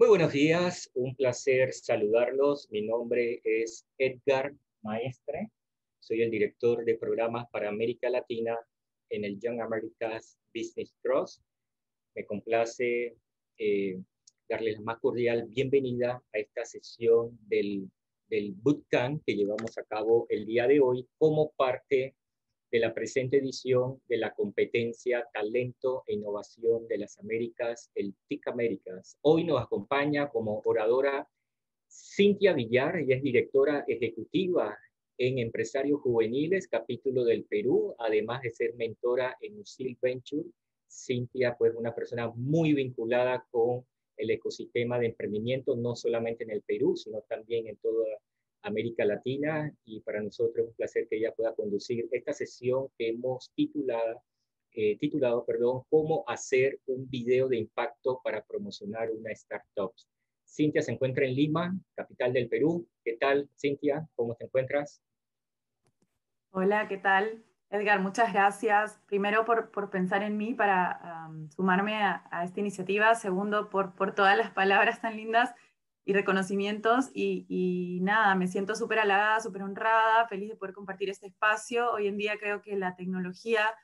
Muy buenos días, un placer saludarlos. Mi nombre es Edgar Maestre, soy el director de programas para América Latina en el Young America's Business Trust. Me complace eh, darles la más cordial bienvenida a esta sesión del, del bootcamp que llevamos a cabo el día de hoy como parte de la presente edición de la competencia Talento e Innovación de las Américas, el TIC Américas. Hoy nos acompaña como oradora Cintia Villar, ella es directora ejecutiva en Empresarios Juveniles, capítulo del Perú, además de ser mentora en USIL Venture. Cintia, pues una persona muy vinculada con el ecosistema de emprendimiento, no solamente en el Perú, sino también en toda América Latina y para nosotros es un placer que ella pueda conducir esta sesión que hemos titulado, eh, titulado perdón, Cómo hacer un video de impacto para promocionar una startup. Cintia se encuentra en Lima, capital del Perú. ¿Qué tal, Cintia? ¿Cómo te encuentras? Hola, ¿qué tal? Edgar, muchas gracias. Primero por, por pensar en mí para sumarme a, a, esta iniciativa. Segundo, por, por todas las palabras tan lindas y reconocimientos y, nada, me siento súper halagada, súper honrada, feliz de poder compartir este espacio. Hoy en día creo que la tecnología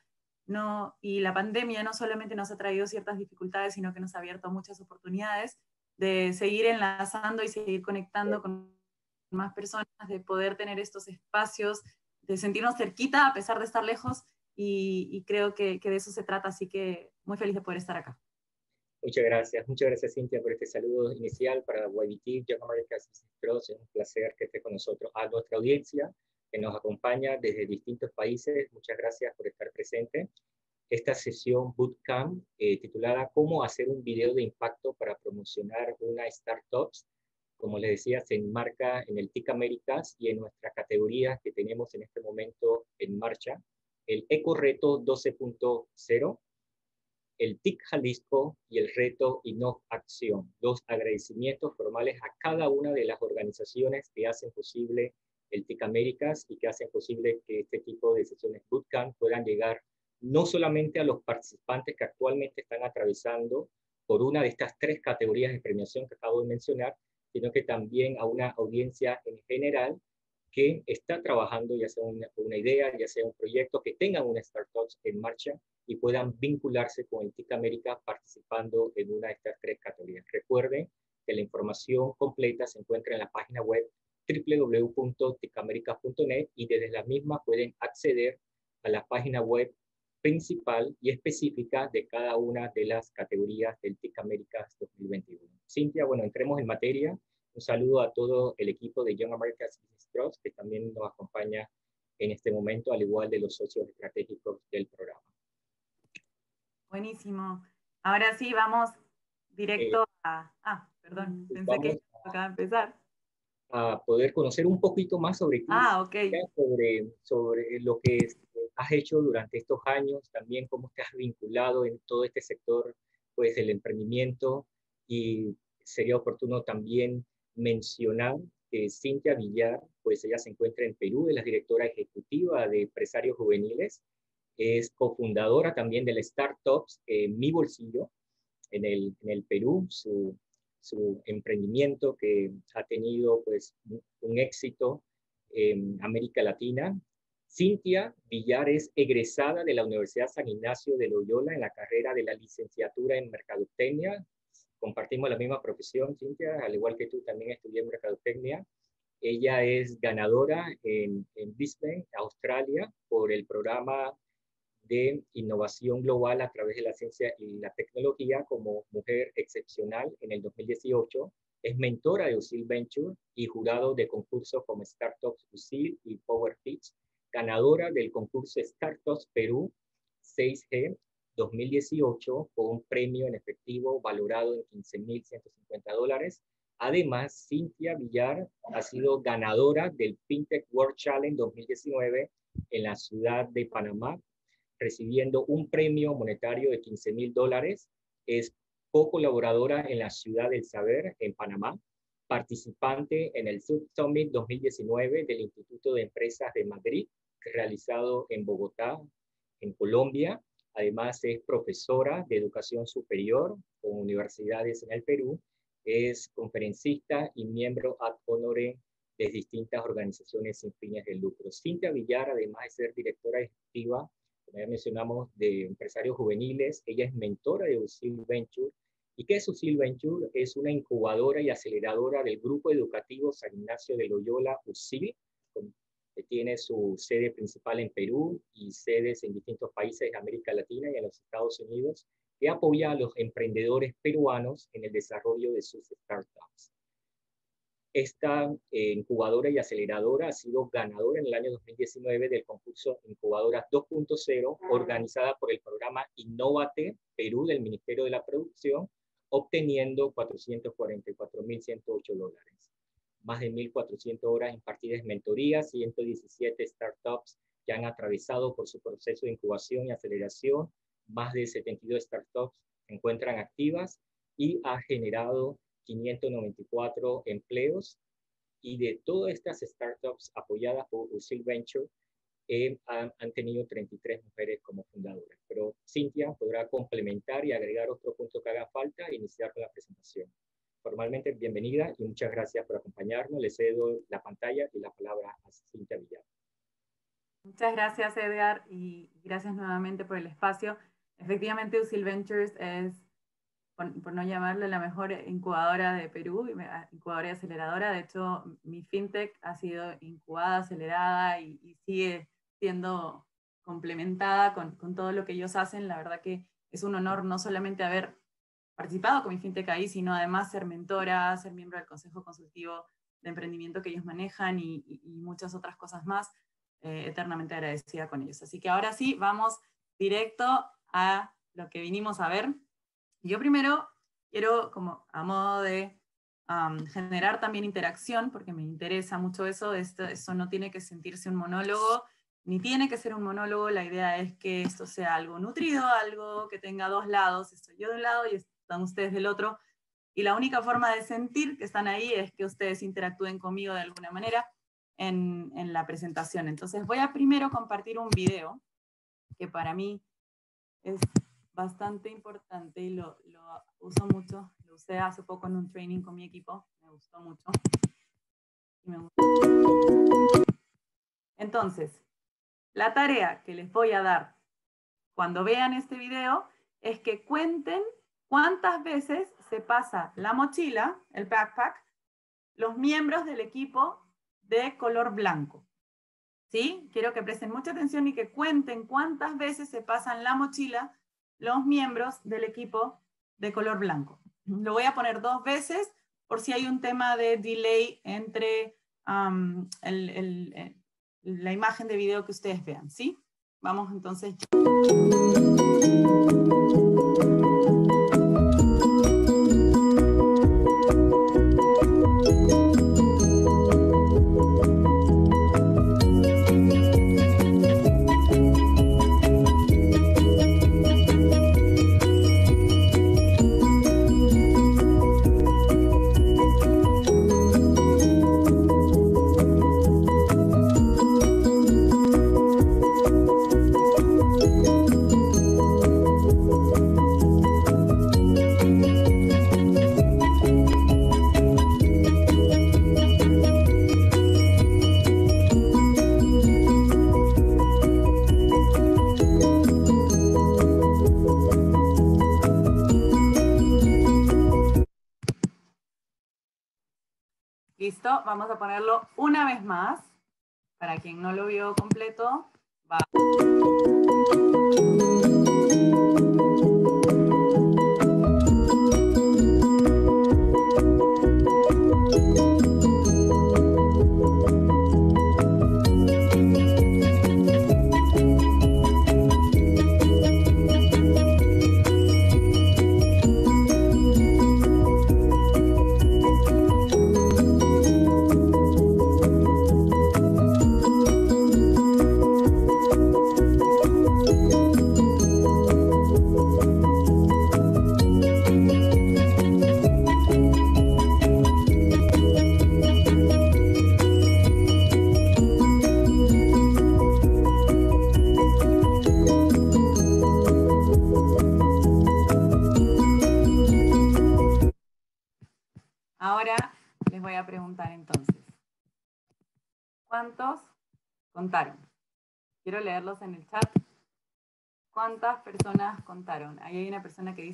no, y la pandemia no solamente nos ha traído ciertas dificultades, sino que nos ha abierto muchas oportunidades de seguir enlazando y seguir conectando con más personas, de poder tener estos espacios, de sentirnos cerquita a pesar de estar lejos y, creo que de eso se trata, así que muy feliz de poder estar acá. Muchas gracias, muchas gracias Cintia por este saludo inicial para YBT, Young America's Cross. Es un placer que esté con nosotros. A nuestra audiencia que nos acompaña desde distintos países, muchas gracias por estar presente. Esta sesión Bootcamp eh, titulada ¿Cómo hacer un video de impacto para promocionar una startup? Como les decía, se enmarca en el TIC Américas y en nuestras categorías que tenemos en este momento en marcha. El Eco Reto 12.0, el TIC Jalisco y el reto Innov Acción. Dos agradecimientos formales a cada una de las organizaciones que hacen posible el TIC Américas y que hacen posible que este tipo de sesiones bootcamp puedan llegar no solamente a los participantes que actualmente están atravesando por una de estas tres categorías de premiación que acabo de mencionar, sino que también a una audiencia en general que está trabajando ya sea una, una idea, ya sea un proyecto, que tengan una startup en marcha y puedan vincularse con el TIC América participando en una de estas tres categorías. Recuerden que la información completa se encuentra en la página web www.ticamerica.net y desde la misma pueden acceder a la página web principal y específica de cada una de las categorías del TIC Américas 2021. Cintia, bueno, entremos en materia. Un saludo a todo el equipo de Young Americas Business Trust que también nos acompaña en este momento, al igual de los socios estratégicos del programa. Buenísimo. Ahora sí, vamos directo eh, a... Ah, perdón, pensé que acaba de empezar. A poder conocer un poquito más sobre ti, ah, okay. sobre, sobre lo que has hecho durante estos años, también cómo te has vinculado en todo este sector pues, del emprendimiento y sería oportuno también mencionar que Cintia Villar, pues ella se encuentra en Perú, es la directora ejecutiva de Empresarios Juveniles, es cofundadora también del Startups Mi Bolsillo en el, en el Perú, su, su, emprendimiento que ha tenido pues un éxito en América Latina. Cintia Villar es egresada de la Universidad San Ignacio de Loyola en la carrera de la licenciatura en Mercadotecnia. Compartimos la misma profesión, Cintia, al igual que tú también estudié en Mercadotecnia. Ella es ganadora en, en Brisbane, Australia, por el programa de innovación global a través de la ciencia y la tecnología como mujer excepcional en el 2018. Es mentora de USIL Venture y jurado de concursos como Startups USIL y Power Pitch, ganadora del concurso Startups Perú 6G 2018 con un premio en efectivo valorado en 15.150 dólares. Además, Cintia Villar ha sido ganadora del FinTech World Challenge 2019 en la ciudad de Panamá recibiendo un premio monetario de 15 mil dólares. Es co-colaboradora en la Ciudad del Saber, en Panamá, participante en el Sub Summit 2019 del Instituto de Empresas de Madrid, realizado en Bogotá, en Colombia. Además, es profesora de educación superior con universidades en el Perú Es conferencista y miembro ad honore de distintas organizaciones sin fines de lucro. Cintia Villar, además de ser directora ejecutiva, ya mencionamos, de empresarios juveniles, ella es mentora de UCIL Venture. ¿Y qué es UCIL Venture? Es una incubadora y aceleradora del grupo educativo San Ignacio de Loyola, UCIL, que tiene su sede principal en Perú y sedes en distintos países de América Latina y en los Estados Unidos, que apoya a los emprendedores peruanos en el desarrollo de sus startups. Esta eh, incubadora y aceleradora ha sido ganadora en el año 2019 del concurso Incubadora 2.0 organizada por el programa Innovate Perú del Ministerio de la Producción, obteniendo 444.108 dólares. Más de 1.400 horas impartidas en mentorías, 117 startups que han atravesado por su proceso de incubación y aceleración, más de 72 startups se encuentran activas y ha generado 594 empleos y de todas estas startups apoyadas por Usil Venture eh, han, tenido 33 mujeres como fundadoras. Pero Cintia podrá complementar y agregar otro punto que haga falta e iniciar con la presentación. Formalmente, bienvenida y muchas gracias por acompañarnos. Le cedo la pantalla y la palabra a Cintia Villar. Muchas gracias, Edgar, y gracias nuevamente por el espacio. Efectivamente, Usil Ventures es por, no llamarle la mejor incubadora de Perú, incubadora y aceleradora. De hecho, mi fintech ha sido incubada, acelerada y, sigue siendo complementada con, con, todo lo que ellos hacen. La verdad que es un honor no solamente haber participado con mi fintech ahí, sino además ser mentora, ser miembro del consejo consultivo de emprendimiento que ellos manejan y, muchas otras cosas más. Eh, eternamente agradecida con ellos. Así que ahora sí, vamos directo a lo que vinimos a ver, yo primero quiero, como a modo de generar también interacción, porque me interesa mucho eso, esto, eso no tiene que sentirse un monólogo, ni tiene que ser un monólogo, la idea es que esto sea algo nutrido, algo que tenga dos lados, estoy yo de un lado y están ustedes del otro, y la única forma de sentir que están ahí es que ustedes interactúen conmigo de alguna manera en, en la presentación. Entonces voy a primero compartir un video que para mí es bastante importante y lo, lo, uso mucho. Lo usé hace poco en un training con mi equipo. Me gustó mucho. Entonces, la tarea que les voy a dar cuando vean este video es que cuenten cuántas veces se pasa la mochila, el backpack, los miembros del equipo de color blanco. ¿Sí? Quiero que presten mucha atención y que cuenten cuántas veces se pasan la mochila los miembros del equipo de color blanco. Lo voy a poner dos veces por si hay un tema de delay entre la imagen de video que ustedes vean, ¿sí? Vamos entonces.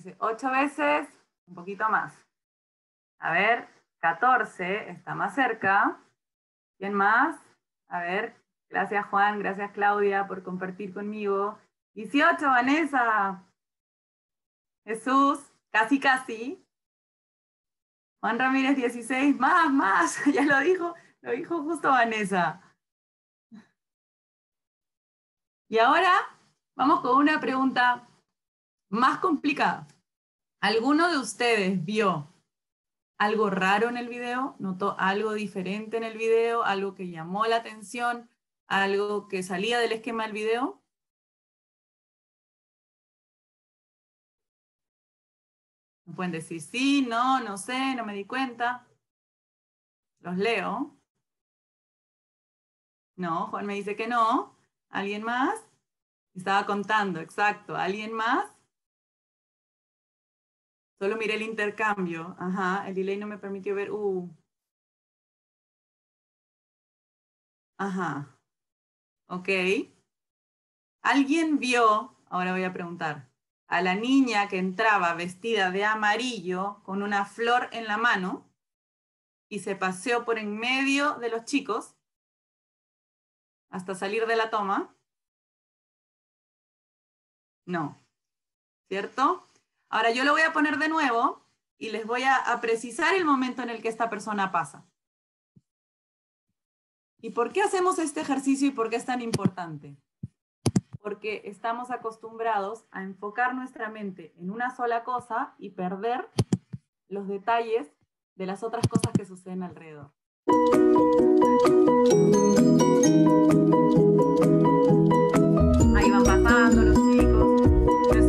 Dice ocho veces, un poquito más. A ver, 14, está más cerca. ¿Quién más? A ver, gracias Juan, gracias Claudia por compartir conmigo. 18, Vanessa. Jesús, casi, casi. Juan Ramírez, 16, más, más, ya lo dijo, lo dijo justo Vanessa. Y ahora vamos con una pregunta más complicada. ¿Alguno de ustedes vio algo raro en el video? ¿Notó algo diferente en el video? ¿Algo que llamó la atención? ¿Algo que salía del esquema del video? Pueden decir sí, no, no sé, no me di cuenta. Los leo. No, Juan me dice que no. ¿Alguien más? Estaba contando, exacto. ¿Alguien más? Solo miré el intercambio. Ajá, el delay no me permitió ver. Uh. Ajá. Ok. ¿Alguien vio? Ahora voy a preguntar a la niña que entraba vestida de amarillo con una flor en la mano y se paseó por en medio de los chicos hasta salir de la toma? No. ¿Cierto? Ahora yo lo voy a poner de nuevo y les voy a, a, precisar el momento en el que esta persona pasa. ¿Y por qué hacemos este ejercicio y por qué es tan importante? porque estamos acostumbrados a enfocar nuestra mente en una sola cosa y perder los detalles de las otras cosas que suceden alrededor.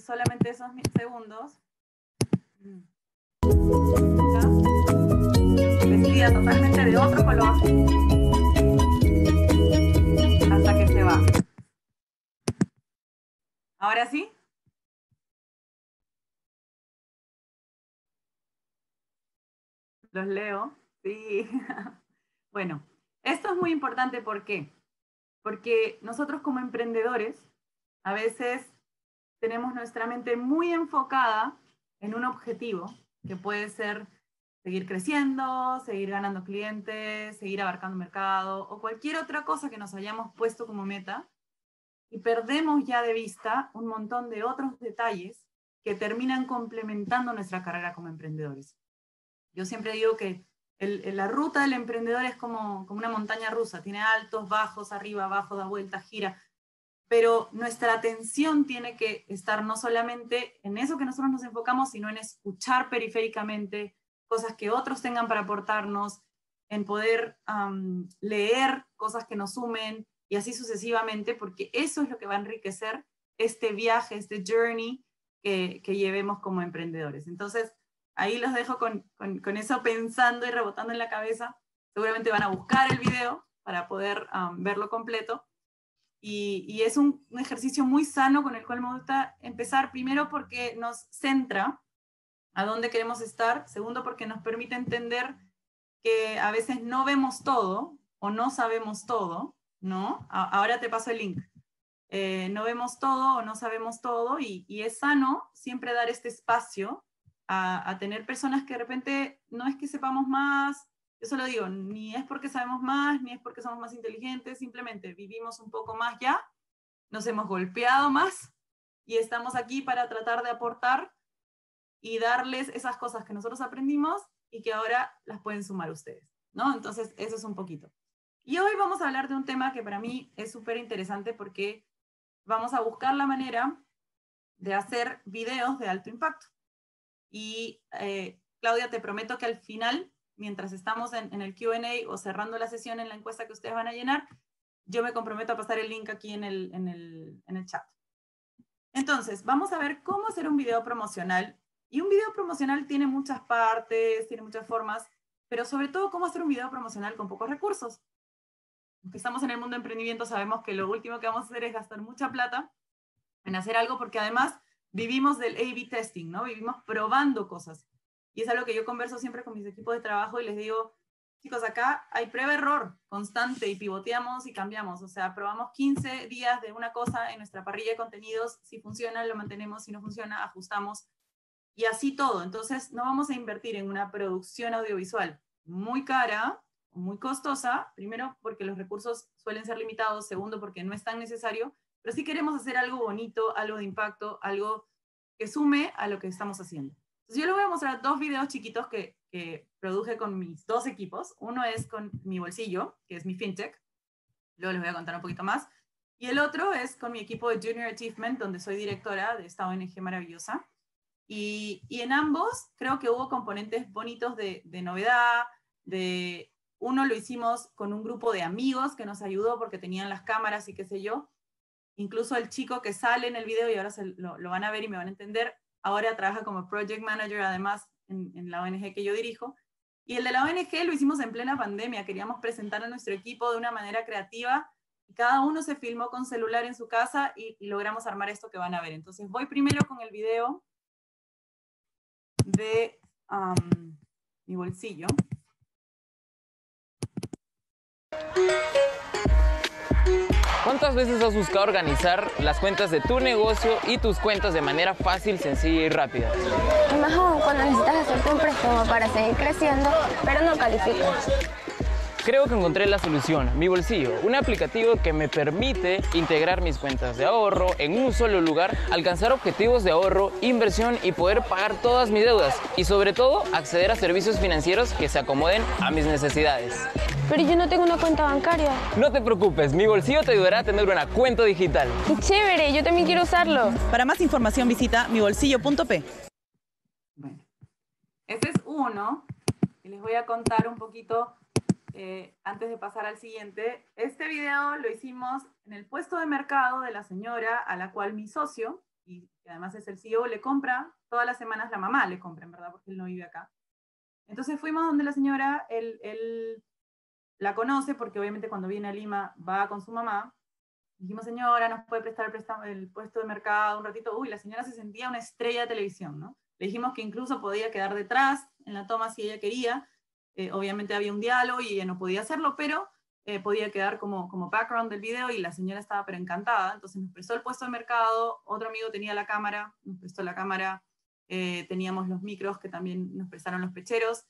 solamente esos segundos. Vestida totalmente de otro color. Hasta que se va. Ahora sí. Los leo. Sí. bueno, esto es muy importante. ¿Por qué? Porque nosotros como emprendedores a veces tenemos nuestra mente muy enfocada en un objetivo que puede ser seguir creciendo, seguir ganando clientes, seguir abarcando mercado o cualquier otra cosa que nos hayamos puesto como meta y perdemos ya de vista un montón de otros detalles que terminan complementando nuestra carrera como emprendedores. Yo siempre digo que la ruta del emprendedor es como, como una montaña rusa, tiene altos, bajos, arriba, abajo, da vuelta, gira, pero nuestra atención tiene que estar no solamente en eso que nosotros nos enfocamos, sino en escuchar periféricamente cosas que otros tengan para aportarnos, en poder leer cosas que nos sumen y así sucesivamente, porque eso es lo que va a enriquecer este viaje, este journey que, llevemos como emprendedores. Entonces, ahí los dejo con, eso pensando y rebotando en la cabeza. Seguramente van a buscar el video para poder verlo completo. Y, es un, ejercicio muy sano con el cual me gusta empezar, primero porque nos centra a dónde queremos estar, segundo porque nos permite entender que a veces no vemos todo o no sabemos todo, ¿no? ahora te paso el link. Eh, no vemos todo o no sabemos todo y, y es sano siempre dar este espacio a, tener personas que de repente no es que sepamos más, eso lo digo, ni es porque sabemos más, ni es porque somos más inteligentes, simplemente vivimos un poco más ya, nos hemos golpeado más y estamos aquí para tratar de aportar y darles esas cosas que nosotros aprendimos y que ahora las pueden sumar ustedes, ¿no? Entonces, eso es un poquito. Y hoy vamos a hablar de un tema que para mí es súper interesante porque vamos a buscar la manera de hacer videos de alto impacto. Y eh, Claudia, te prometo que al final, mientras estamos en, el QA o cerrando la sesión en la encuesta que ustedes van a llenar, yo me comprometo a pasar el link aquí en el, en el, en el chat. Entonces, vamos a ver cómo hacer un video promocional. Y un video promocional tiene muchas partes, tiene muchas formas, pero sobre todo cómo hacer un video promocional con pocos recursos. Aunque estamos en el mundo de emprendimiento, sabemos que lo último que vamos a hacer es gastar mucha plata en hacer algo, porque además vivimos del A-B testing, ¿no? Vivimos probando cosas. Y es algo que yo converso siempre con mis equipos de trabajo y les digo, chicos, acá hay prueba-error constante y pivoteamos y cambiamos. O sea, probamos 15 días de una cosa en nuestra parrilla de contenidos. Si funciona, lo mantenemos. Si no funciona, ajustamos. Y así todo. Entonces, no vamos a invertir en una producción audiovisual muy cara, muy costosa. Primero, porque los recursos suelen ser limitados. Segundo, porque no es tan necesario. Pero sí queremos hacer algo bonito, algo de impacto, algo que sume a lo que estamos haciendo. Entonces yo les voy a mostrar dos videos chiquitos que, que produje con mis dos equipos. Uno es con mi bolsillo, que es mi fintech. Luego les voy a contar un poquito más. Y el otro es con mi equipo de Junior Achievement, donde soy directora de esta ONG maravillosa. Y, y en ambos creo que hubo componentes bonitos de, de novedad, de uno lo hicimos con un grupo de amigos que nos ayudó porque tenían las cámaras y qué sé yo. Incluso el chico que sale en el video, y ahora se lo, lo, van a ver y me van a entender, ahora trabaja como project manager además en, la ONG que yo dirijo. Y el de la ONG lo hicimos en plena pandemia, queríamos presentar a nuestro equipo de una manera creativa cada uno se filmó con celular en su casa y, logramos armar esto que van a ver. Entonces voy primero con el video de mi bolsillo. ¿Cuántas veces has buscado organizar las cuentas de tu negocio y tus cuentas de manera fácil, sencilla y rápida? Y más aún cuando necesitas hacerte un préstamo para seguir creciendo, pero no calificas. Creo que encontré la solución, Mi Bolsillo, un aplicativo que me permite integrar mis cuentas de ahorro en un solo lugar, alcanzar objetivos de ahorro, inversión y poder pagar todas mis deudas y sobre todo acceder a servicios financieros que se acomoden a mis necesidades. Pero yo no tengo una cuenta bancaria. No te preocupes, mi bolsillo te ayudará a tener una cuenta digital. ¡Qué chévere! Yo también quiero usarlo. Para más información visita mibolsillo.p. Bueno, ese es uno. Y les voy a contar un poquito eh, antes de pasar al siguiente. Este video lo hicimos en el puesto de mercado de la señora a la cual mi socio, y que además es el CEO, le compra todas las semanas la mamá, le compra en verdad, porque él no vive acá. Entonces fuimos donde la señora, él, la conoce porque obviamente cuando viene a Lima va con su mamá. Dijimos, señora, ¿nos puede prestar el, el puesto de mercado un ratito? Uy, la señora se sentía una estrella de televisión, ¿no? Le dijimos que incluso podía quedar detrás en la toma si ella quería. Eh, obviamente había un diálogo y ella no podía hacerlo, pero eh, podía quedar como, como background del video y la señora estaba pero encantada. Entonces nos prestó el puesto de mercado, otro amigo tenía la cámara, nos prestó la cámara, eh, teníamos los micros que también nos prestaron los pecheros.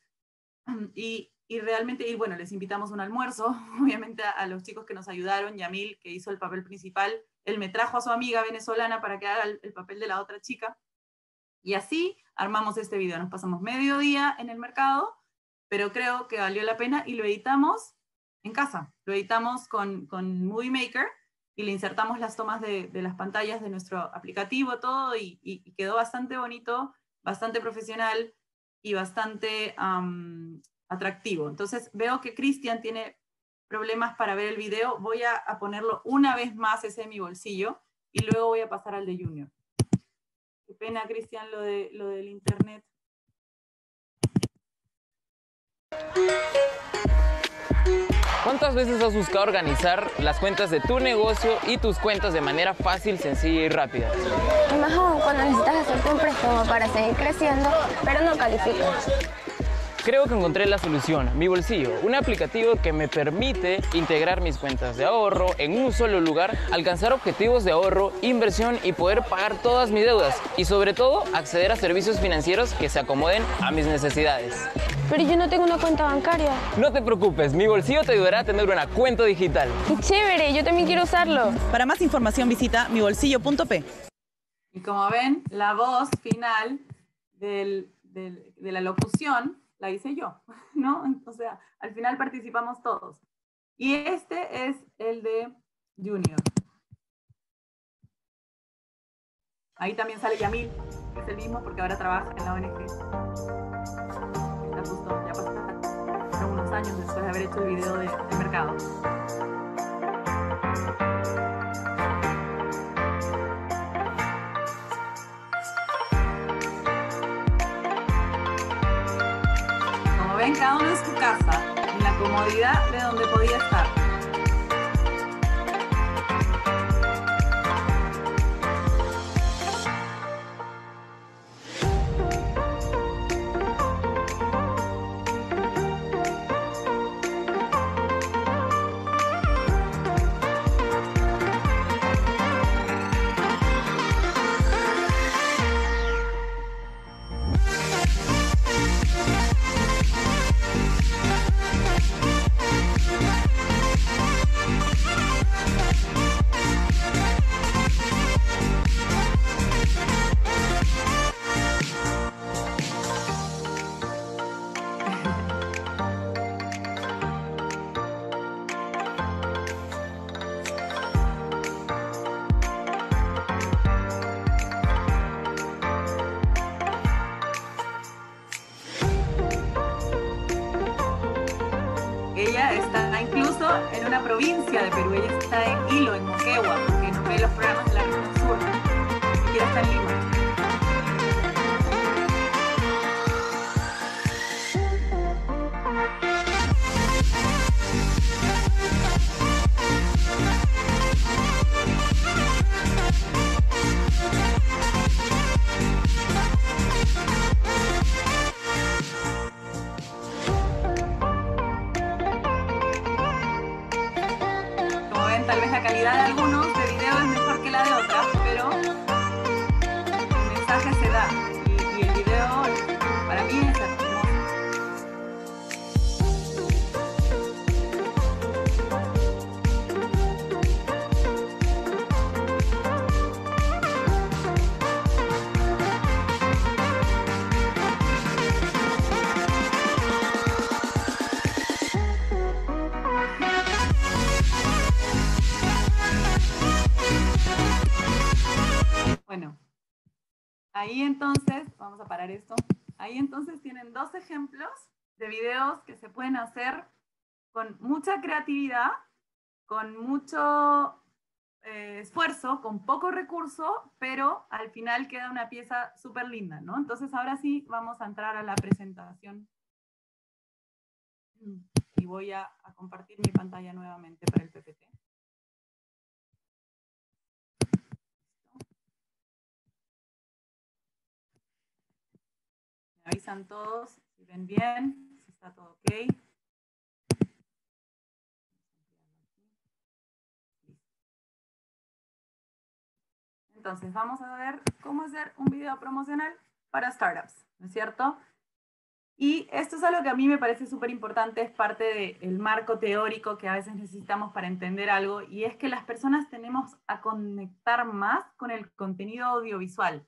Y y realmente, y bueno, les invitamos un almuerzo, obviamente a, los chicos que nos ayudaron, Yamil, que hizo el papel principal, él me trajo a su amiga venezolana para que haga el, papel de la otra chica, y así armamos este video. Nos pasamos medio día en el mercado, pero creo que valió la pena y lo editamos en casa. Lo editamos con, con Movie Maker y le insertamos las tomas de, de las pantallas de nuestro aplicativo, todo, y, y, quedó bastante bonito, bastante profesional y bastante atractivo. Entonces veo que Cristian tiene problemas para ver el video. Voy a, ponerlo una vez más ese en mi bolsillo y luego voy a pasar al de Junior. Qué pena, Cristian, lo, de, lo del internet. ¿Cuántas veces has buscado organizar las cuentas de tu negocio y tus cuentas de manera fácil, sencilla y rápida? Y más aún cuando necesitas hacerte un préstamo para seguir creciendo, pero no calificas. Creo que encontré la solución, Mi Bolsillo, un aplicativo que me permite integrar mis cuentas de ahorro en un solo lugar, alcanzar objetivos de ahorro, inversión y poder pagar todas mis deudas y sobre todo acceder a servicios financieros que se acomoden a mis necesidades. Pero yo no tengo una cuenta bancaria. No te preocupes, Mi Bolsillo te ayudará a tener una cuenta digital. ¡Qué chévere! Yo también quiero usarlo. Para más información visita mibolsillo.p. Y como ven, la voz final de la locución la hice yo, ¿no? O sea, al final participamos todos. Y este es el de Junior. Ahí también sale Yamil. es el mismo porque ahora trabaja en la ONG. Está justo, ya pasaron unos años después de haber hecho el video de, de mercado. Cada uno en su casa, en la comodidad de donde podía estar. De videos que se pueden hacer con mucha creatividad, con mucho eh, esfuerzo, con poco recurso, pero al final queda una pieza súper linda, ¿no? Entonces ahora sí vamos a entrar a la presentación. Y voy a, a compartir mi pantalla nuevamente para el PPT. Avisan todos si ven bien, si está todo ok. Entonces, vamos a ver cómo hacer un video promocional para startups, ¿no es cierto? Y esto es algo que a mí me parece súper importante, es parte del marco teórico que a veces necesitamos para entender algo, y es que las personas tenemos a conectar más con el contenido audiovisual.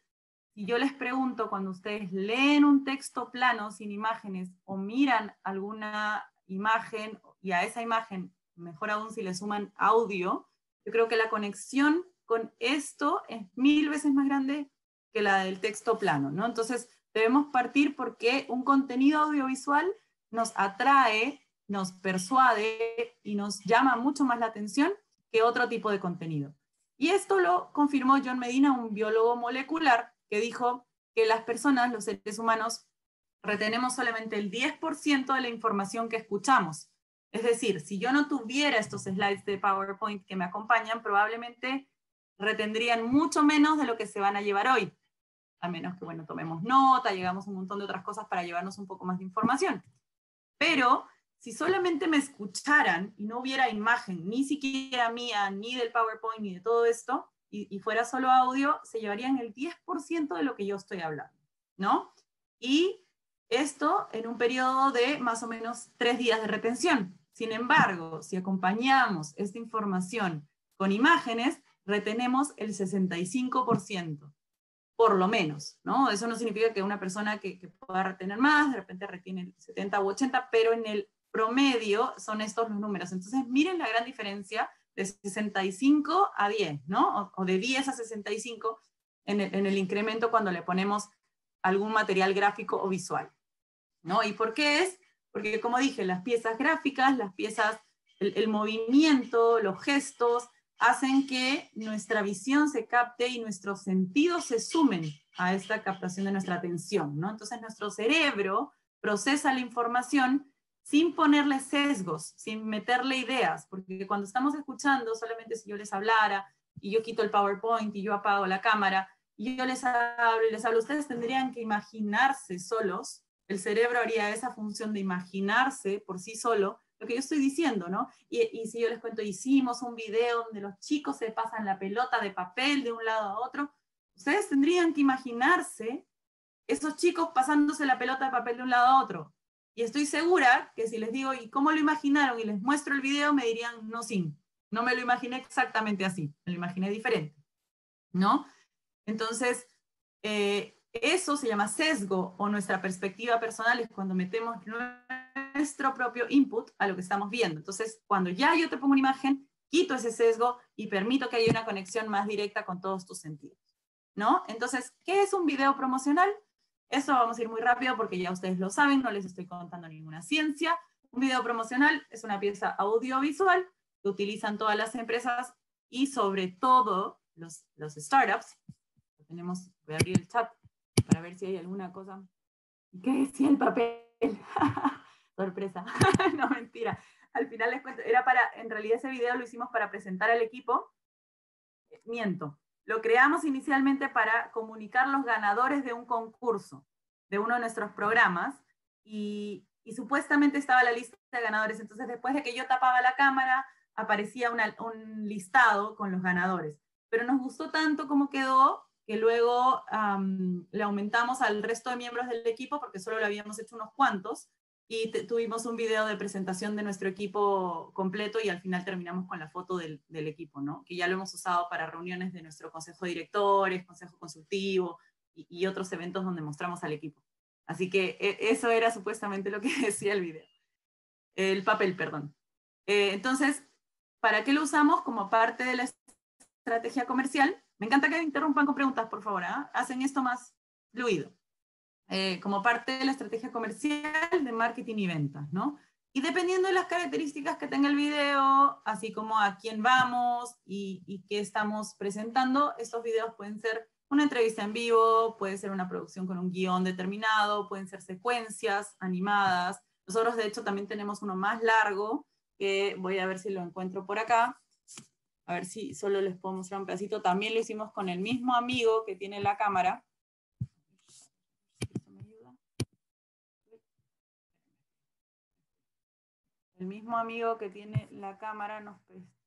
Si yo les pregunto, cuando ustedes leen un texto plano sin imágenes o miran alguna imagen y a esa imagen, mejor aún si le suman audio, yo creo que la conexión con esto es mil veces más grande que la del texto plano, ¿no? Entonces, debemos partir porque un contenido audiovisual nos atrae, nos persuade y nos llama mucho más la atención que otro tipo de contenido. Y esto lo confirmó John Medina, un biólogo molecular, que dijo que las personas, los seres humanos, retenemos solamente el 10% de la información que escuchamos. Es decir, si yo no tuviera estos slides de PowerPoint que me acompañan, probablemente retendrían mucho menos de lo que se van a llevar hoy. A menos que, bueno, tomemos nota, llegamos un montón de otras cosas para llevarnos un poco más de información. Pero si solamente me escucharan y no hubiera imagen, ni siquiera mía, ni del PowerPoint, ni de todo esto, y, y fuera solo audio, se llevarían el 10% de lo que yo estoy hablando, ¿no? Y esto en un periodo de más o menos tres días de retención. Sin embargo, si acompañamos esta información con imágenes, retenemos el 65%, por lo menos, ¿no? Eso no significa que una persona que, que, pueda retener más, de repente retiene el 70 u 80, pero en el promedio son estos los números. Entonces, miren la gran diferencia de 65 a 10, ¿no? O, de 10 a 65, en el, incremento cuando le ponemos algún material gráfico o visual. ¿no? ¿Y por qué es? Porque como dije, las piezas gráficas, las piezas, el, movimiento, los gestos, hacen que nuestra visión se capte y nuestros sentidos se sumen a esta captación de nuestra atención. ¿no? Entonces nuestro cerebro procesa la información sin ponerle sesgos, sin meterle ideas, porque cuando estamos escuchando, solamente si yo les hablara y yo quito el PowerPoint y yo apago la cámara y yo les hablo y les hablo, ustedes tendrían que imaginarse solos, el cerebro haría esa función de imaginarse por sí solo lo que yo estoy diciendo, ¿no? Y, y si yo les cuento, hicimos un video donde los chicos se pasan la pelota de papel de un lado a otro, ustedes tendrían que imaginarse esos chicos pasándose la pelota de papel de un lado a otro. Y estoy segura que si les digo, ¿y cómo lo imaginaron? Y les muestro el video, me dirían, no, sin. No me lo imaginé exactamente así, me lo imaginé diferente. ¿No? Entonces, eh, eso se llama sesgo o nuestra perspectiva personal es cuando metemos nuestro propio input a lo que estamos viendo. Entonces, cuando ya yo te pongo una imagen, quito ese sesgo y permito que haya una conexión más directa con todos tus sentidos. ¿No? Entonces, ¿qué es un video promocional? Eso vamos a ir muy rápido porque ya ustedes lo saben, no les estoy contando ninguna ciencia. Un video promocional es una pieza audiovisual que utilizan todas las empresas y sobre todo los, los startups. Tenemos, voy a abrir el chat para ver si hay alguna cosa. ¿Qué decía el papel? Sorpresa. no, mentira. Al final les cuento, era para, en realidad ese video lo hicimos para presentar al equipo. Miento, lo creamos inicialmente para comunicar los ganadores de un concurso, de uno de nuestros programas, y, supuestamente estaba la lista de ganadores. Entonces, después de que yo tapaba la cámara, aparecía un listado con los ganadores. Pero nos gustó tanto como quedó que luego le aumentamos al resto de miembros del equipo, porque solo lo habíamos hecho unos cuantos, y tuvimos un video de presentación de nuestro equipo completo y al final terminamos con la foto del, equipo, ¿no? Que ya lo hemos usado para reuniones de nuestro consejo de directores, consejo consultivo y, otros eventos donde mostramos al equipo. Así que e, eso era supuestamente lo que decía el video. El papel, perdón. Eh, entonces, ¿para qué lo usamos? Como parte de la estrategia comercial. Me encanta que interrumpan con preguntas, por favor. ¿ah? Hacen esto más fluido. Eh, como parte de la estrategia comercial de marketing y ventas, ¿no? Y dependiendo de las características que tenga el video, así como a quién vamos y, y qué estamos presentando, estos videos pueden ser una entrevista en vivo, puede ser una producción con un guion determinado, pueden ser secuencias animadas. Nosotros, de hecho, también tenemos uno más largo, que voy a ver si lo encuentro por acá. A ver si solo les puedo mostrar un pedacito. También lo hicimos con el mismo amigo que tiene la cámara. El mismo amigo que tiene la cámara nos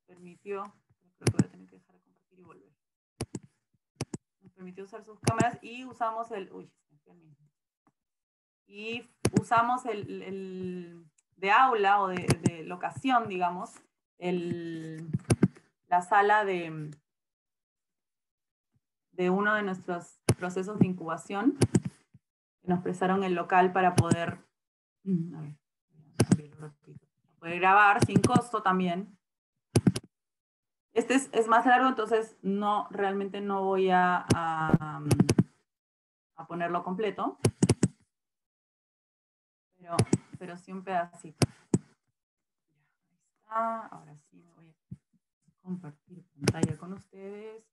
permitió, creo que voy a tener que dejar de compartir y volver. Nos permitió usar sus cámaras y usamos el, uy, y usamos el, el de aula o de, de locación, digamos, el, la sala de, de uno de nuestros procesos de incubación. Nos prestaron el local para poder, a ver, puede grabar sin costo también. Este es, más largo, entonces no, realmente no voy a, a, ponerlo completo, pero, pero sí un pedacito. Ahora sí me voy a compartir pantalla con ustedes.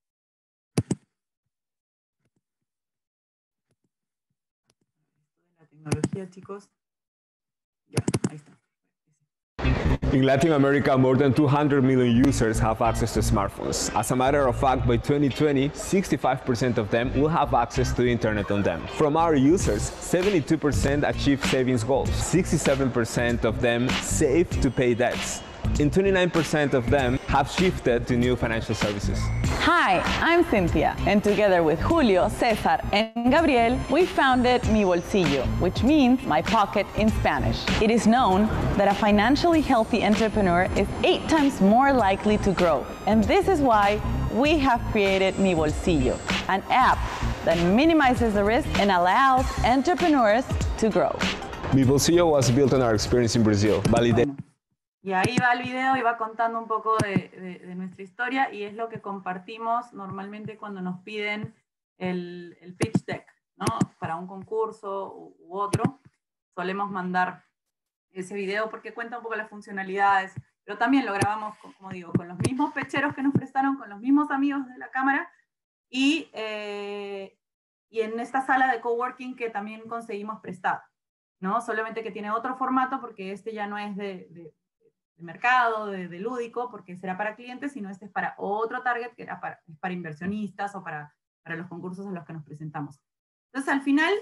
la tecnología, chicos. Ya, ahí está. In Latin America, more than 200 million users have access to smartphones. As a matter of fact, by 2020, 65% of them will have access to the internet on them. From our users, 72% achieve savings goals. 67% of them save to pay debts and 29% of them have shifted to new financial services. Hi, I'm Cynthia, and together with Julio, Cesar, and Gabriel, we founded Mi Bolsillo, which means my pocket in Spanish. It is known that a financially healthy entrepreneur is eight times more likely to grow, and this is why we have created Mi Bolsillo, an app that minimizes the risk and allows entrepreneurs to grow. Mi Bolsillo was built on our experience in Brazil, validated. Y ahí va el video y va contando un poco de, nuestra historia y es lo que compartimos normalmente cuando nos piden el, pitch deck, ¿no? Para un concurso u, otro, solemos mandar ese video porque cuenta un poco las funcionalidades, pero también lo grabamos, como digo, con los mismos pecheros que nos prestaron, con los mismos amigos de la cámara, y, eh, y en esta sala de coworking que también conseguimos prestar, ¿no? Solamente que tiene otro formato porque este ya no es de, de mercado, de, de, lúdico, porque será para clientes, sino este es para otro target, que era para, para inversionistas o para, para los concursos a los que nos presentamos. Entonces, al final,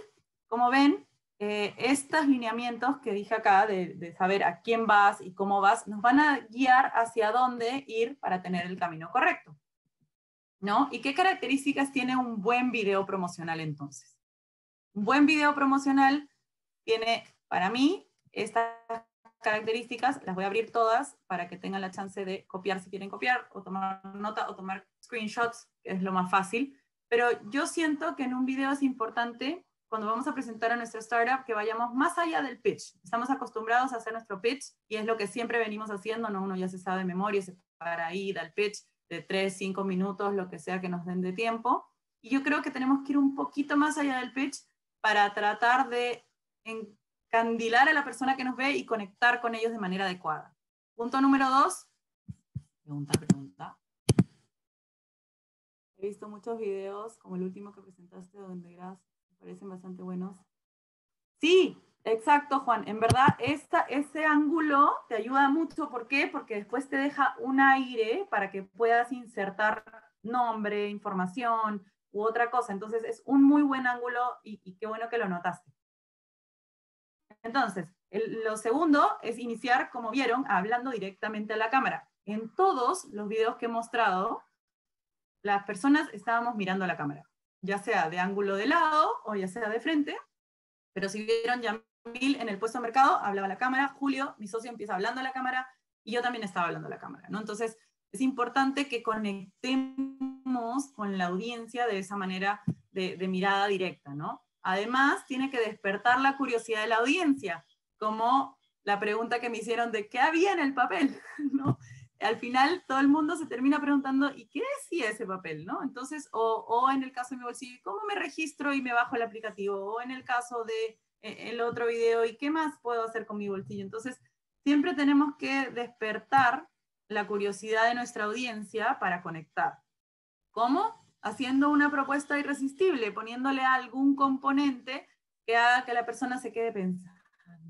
como ven, eh, estos lineamientos que dije acá, de, de, saber a quién vas y cómo vas, nos van a guiar hacia dónde ir para tener el camino correcto. ¿No? ¿Y qué características tiene un buen video promocional entonces? Un buen video promocional tiene, para mí, estas características, las voy a abrir todas para que tengan la chance de copiar si quieren copiar, o tomar nota, o tomar screenshots, que es lo más fácil. Pero yo siento que en un video es importante cuando vamos a presentar a nuestra startup que vayamos más allá del pitch. Estamos acostumbrados a hacer nuestro pitch y es lo que siempre venimos haciendo, ¿no? Uno ya se sabe de memoria, se para ahí, da el pitch de 3, 5 minutos, lo que sea que nos den de tiempo. Y yo creo que tenemos que ir un poquito más allá del pitch para tratar de encandilar a la persona que nos ve y conectar con ellos de manera adecuada. Punto número dos. Pregunta, pregunta. He visto muchos videos, como el último que presentaste, donde eras parecen bastante buenos. Sí, exacto, Juan. En verdad, ese ángulo te ayuda mucho. ¿Por qué? Porque después te deja un aire para que puedas insertar nombre, información u otra cosa. Entonces, es un muy buen ángulo y, y qué bueno que lo notaste. Entonces, lo segundo es iniciar, como vieron, hablando directamente a la cámara. En todos los videos que he mostrado, las personas estábamos mirando a la cámara ya sea de ángulo de lado o ya sea de frente. Pero si vieron, Yamil en el puesto de mercado hablaba la cámara, Julio, mi socio, empieza hablando a la cámara y yo también estaba hablando a la cámara, ¿no? Entonces, es importante que conectemos con la audiencia de esa manera de, de mirada directa, ¿no? Además, tiene que despertar la curiosidad de la audiencia, como la pregunta que me hicieron de qué había en el papel, al final todo el mundo se termina preguntando, ¿y qué decía ese papel? ¿no? Entonces, o, en el caso de mi bolsillo, ¿cómo me registro y me bajo el aplicativo? O en el caso de el otro video, ¿y qué más puedo hacer con mi bolsillo? Entonces, siempre tenemos que despertar la curiosidad de nuestra audiencia para conectar. ¿Cómo? Haciendo una propuesta irresistible, poniéndole algún componente que haga que la persona se quede pensando,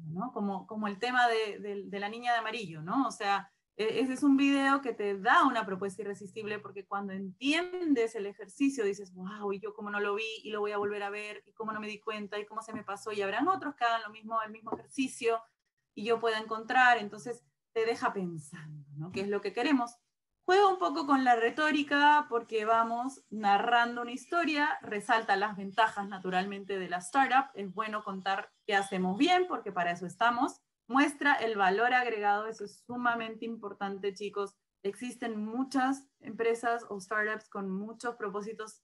¿no? Como, como el tema de, de, la niña de amarillo, ¿no? O sea, e-, ese es un video que te da una propuesta irresistible porque cuando entiendes el ejercicio dices, wow, y yo cómo no lo vi y lo voy a volver a ver y cómo no me di cuenta y cómo se me pasó y habrán otros que hagan lo mismo, el mismo ejercicio y yo pueda encontrar, entonces te deja pensando, ¿no? ¿Qué es lo que queremos? Juega un poco con la retórica porque vamos narrando una historia, resalta las ventajas naturalmente de la startup, es bueno contar qué hacemos bien porque para eso estamos, muestra el valor agregado, eso es sumamente importante, chicos. Existen muchas empresas o startups con muchos propósitos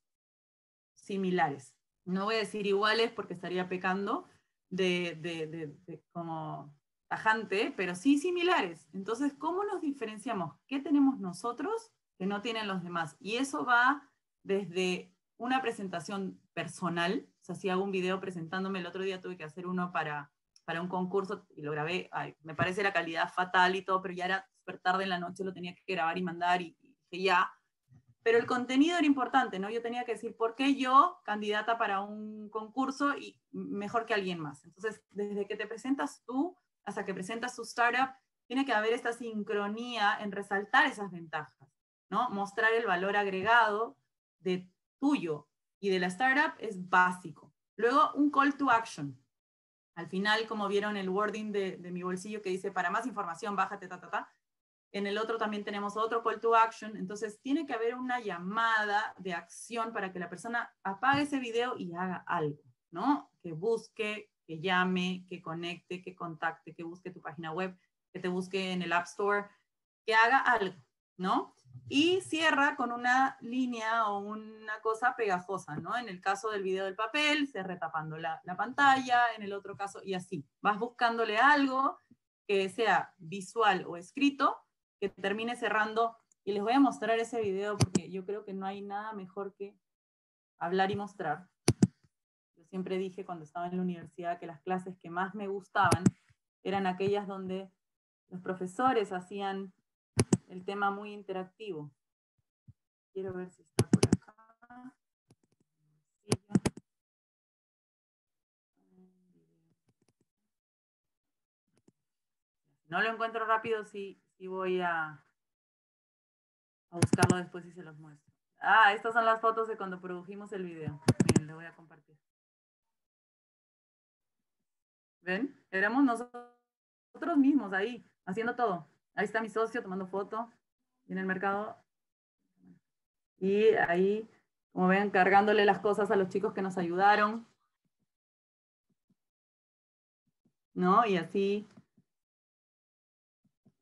similares. No voy a decir iguales porque estaría pecando de, de, de, de como tajante, pero sí similares. Entonces, ¿cómo nos diferenciamos? ¿Qué tenemos nosotros que no tienen los demás? Y eso va desde una presentación personal. O sea, si hago un video presentándome, el otro día tuve que hacer uno para para un concurso y lo grabé, ay, me parece la calidad fatal y todo, pero ya era súper tarde en la noche, lo tenía que grabar y mandar y, y dije ya. Pero el contenido era importante, ¿no? Yo tenía que decir, ¿por qué yo, candidata para un concurso, y mejor que alguien más? Entonces, desde que te presentas tú hasta que presentas tu startup, tiene que haber esta sincronía en resaltar esas ventajas, ¿no? Mostrar el valor agregado de tuyo y de la startup es básico. Luego, un call to action. Al final, como vieron el wording de, de, mi bolsillo que dice, para más información, bájate, ta, ta, ta. En el otro también tenemos otro call to action. Entonces, tiene que haber una llamada de acción para que la persona apague ese video y haga algo, ¿no? Que busque, que llame, que conecte, que contacte, que busque tu página web, que te busque en el App Store, que haga algo, ¿no? y cierra con una línea o una cosa pegajosa, ¿no? En el caso del video del papel, se retapando la, la, pantalla, en el otro caso, y así. Vas buscándole algo que sea visual o escrito, que termine cerrando, y les voy a mostrar ese video porque yo creo que no hay nada mejor que hablar y mostrar. Siempre dije cuando estaba en la universidad que las clases que más me gustaban eran aquellas donde los profesores hacían el tema muy interactivo. Quiero ver si está por acá. no lo encuentro rápido, sí, sí voy a, a buscarlo después y se los muestro. Ah, estas son las fotos de cuando produjimos el video. Miren, le voy a compartir. ¿Ven? Éramos nosotros mismos ahí, haciendo todo. Ahí está mi socio tomando foto en el mercado. Y ahí, como ven, cargándole las cosas a los chicos que nos ayudaron. ¿No? Y así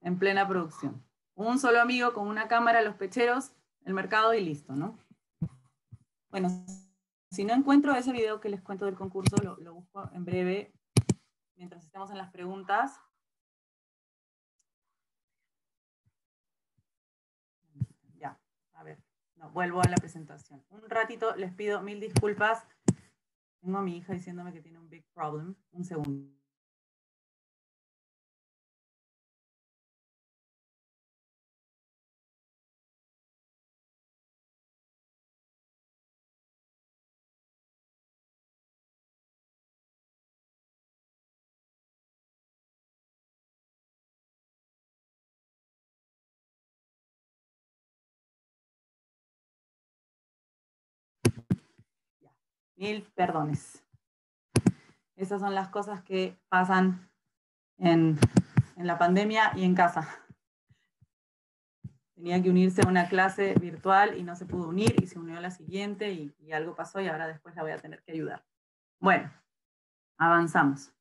en plena producción. Un solo amigo con una cámara, los pecheros, el mercado y listo, ¿no? Bueno, si no encuentro ese video que les cuento del concurso, lo, lo busco en breve, mientras estemos en las preguntas. Ya, a ver, no, vuelvo a la presentación. Un ratito les pido mil disculpas. Tengo a mi hija diciéndome que tiene un big problem. Un segundo. Mil perdones. Esas son las cosas que pasan en, la pandemia y en casa. Tenía que unirse a una clase virtual y no se pudo unir y se unió a la siguiente y, y algo pasó y ahora después la voy a tener que ayudar. Bueno, avanzamos.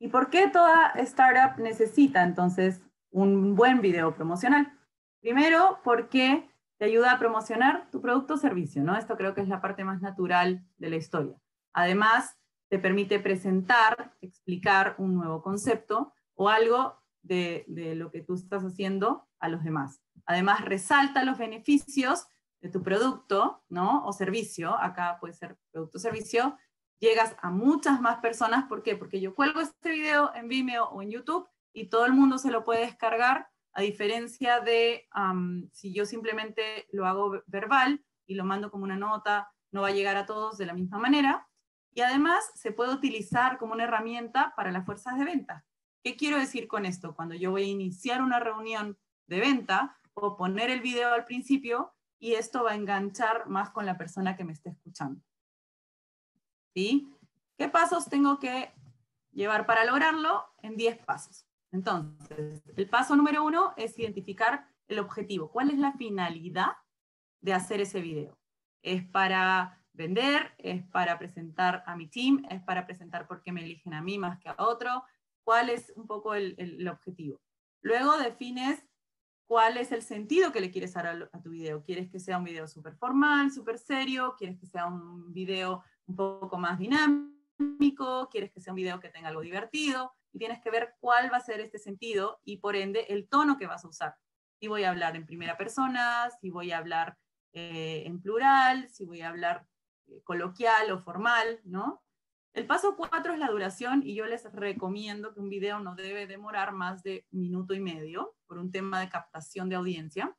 ¿Y por qué toda startup necesita entonces un buen video promocional? Primero, porque te ayuda a promocionar tu producto o servicio, ¿no? Esto creo que es la parte más natural de la historia. Además, te permite presentar, explicar un nuevo concepto o algo de, lo que tú estás haciendo a los demás. Además, resalta los beneficios de tu producto, ¿no? O servicio, acá puede ser producto o servicio, llegas a muchas más personas, ¿por qué? Porque yo cuelgo este video en Vimeo o en YouTube y todo el mundo se lo puede descargar a diferencia de si yo simplemente lo hago verbal y lo mando como una nota, no va a llegar a todos de la misma manera. Y además se puede utilizar como una herramienta para las fuerzas de venta. ¿Qué quiero decir con esto? Cuando yo voy a iniciar una reunión de venta, o poner el video al principio y esto va a enganchar más con la persona que me está escuchando. ¿Sí? ¿Qué pasos tengo que llevar para lograrlo? En 10 pasos. Entonces, el paso número uno es identificar el objetivo. ¿Cuál es la finalidad de hacer ese video? ¿Es para vender? ¿Es para presentar a mi team? ¿Es para presentar por qué me eligen a mí más que a otro? ¿Cuál es un poco el, objetivo? Luego defines cuál es el sentido que le quieres dar a, a tu video. ¿Quieres que sea un video súper formal, súper serio? ¿Quieres que sea un video un poco más dinámico? ¿Quieres que sea un video que tenga algo divertido? Y tienes que ver cuál va a ser este sentido y por ende el tono que vas a usar. Si voy a hablar en primera persona, si voy a hablar eh, en plural, si voy a hablar eh, coloquial o formal, ¿no? El paso cuatro es la duración y yo les recomiendo que un video no debe demorar más de minuto y medio por un tema de captación de audiencia.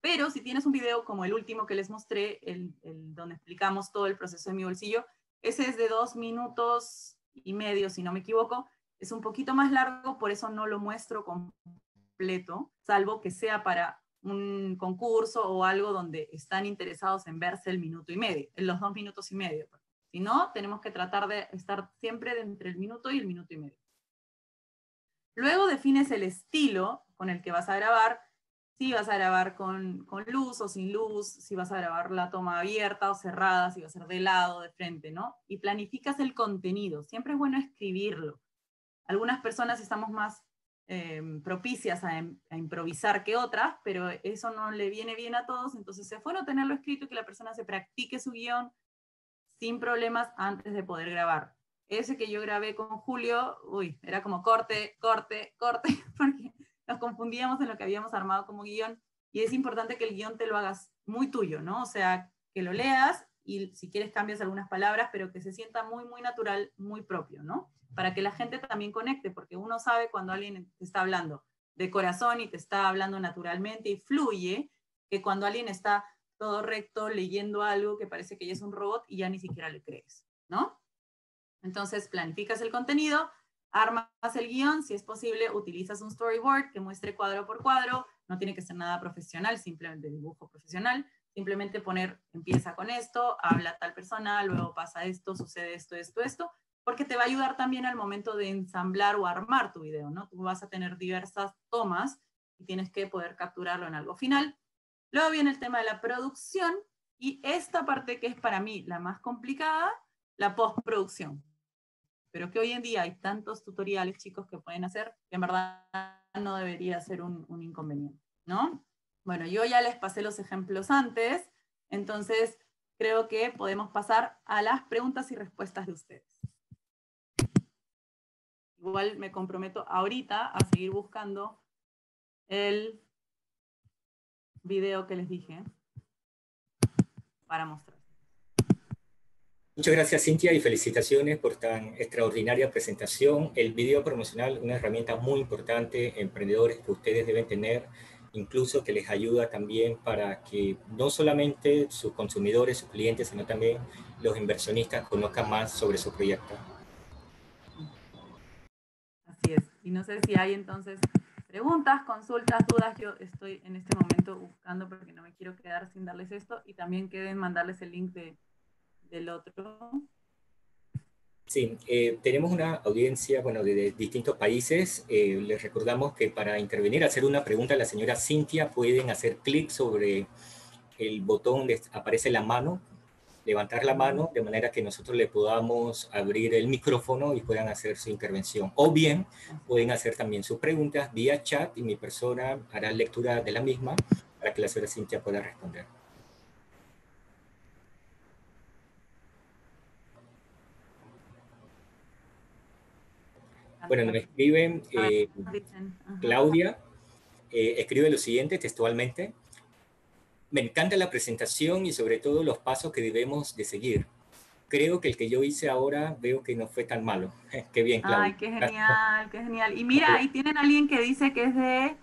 Pero si tienes un video como el último que les mostré, el, el, donde explicamos todo el proceso de mi bolsillo, ese es de dos minutos y medio, si no me equivoco. Es un poquito más largo, por eso no lo muestro completo, salvo que sea para un concurso o algo donde están interesados en verse el minuto y medio, en los dos minutos y medio. Si no, tenemos que tratar de estar siempre entre el minuto y el minuto y medio. Luego defines el estilo con el que vas a grabar, si vas a grabar con, con, luz o sin luz, si vas a grabar la toma abierta o cerrada, si va a ser de lado, de frente, ¿no? Y planificas el contenido. Siempre es bueno escribirlo. Algunas personas estamos más eh, propicias a, a, improvisar que otras, pero eso no le viene bien a todos, entonces es bueno tenerlo escrito y que la persona se practique su guion sin problemas antes de poder grabar. Ese que yo grabé con Julio, uy, era como corte, corte, corte, porque nos confundíamos en lo que habíamos armado como guion y es importante que el guion te lo hagas muy tuyo, ¿no? O sea, que lo leas y si quieres cambias algunas palabras, pero que se sienta muy, muy natural, muy propio, ¿no? Para que la gente también conecte, porque uno sabe cuando alguien te está hablando de corazón y te está hablando naturalmente y fluye, que cuando alguien está todo recto leyendo algo que parece que ya es un robot y ya ni siquiera le crees, ¿no? Entonces planificas el contenido, armas el guion, si es posible utilizas un storyboard que muestre cuadro por cuadro, no tiene que ser nada profesional, simplemente dibujo profesional, simplemente poner, empieza con esto, habla tal persona, luego pasa esto, sucede esto, esto, esto, porque te va a ayudar también al momento de ensamblar o armar tu video, ¿no? Tú vas a tener diversas tomas y tienes que poder capturarlo en algo final. Luego viene el tema de la producción y esta parte que es para mí la más complicada, la postproducción. Pero que hoy en día hay tantos tutoriales, chicos, que pueden hacer, que en verdad no debería ser un, un inconveniente, ¿no? Bueno, yo ya les pasé los ejemplos antes, entonces creo que podemos pasar a las preguntas y respuestas de ustedes. Igual me comprometo ahorita a seguir buscando el video que les dije para mostrar. Muchas gracias Cintia y felicitaciones por tan extraordinaria presentación. El video promocional, una herramienta muy importante, emprendedores que ustedes deben tener, incluso que les ayuda también para que no solamente sus consumidores, sus clientes, sino también los inversionistas conozcan más sobre su proyecto. Así es. Y no sé si hay entonces preguntas, consultas, dudas. Yo estoy en este momento buscando porque no me quiero quedar sin darles esto y también queden mandarles el link de, del otro. Sí, eh, tenemos una audiencia bueno, de, distintos países. Eh, les recordamos que para intervenir, hacer una pregunta a la señora Cintia, pueden hacer clic sobre el botón donde aparece la mano levantar la mano de manera que nosotros le podamos abrir el micrófono y puedan hacer su intervención. O bien pueden hacer también sus preguntas vía chat y mi persona hará lectura de la misma para que la señora Cintia pueda responder. Bueno, me escriben eh, Claudia, eh, escribe lo siguiente textualmente me encanta la presentación y sobre todo los pasos que debemos de seguir. Creo que el que yo hice ahora veo que no fue tan malo. qué bien, Claudia. Ay, qué genial, qué genial. Y mira, ahí tienen a alguien que dice que es de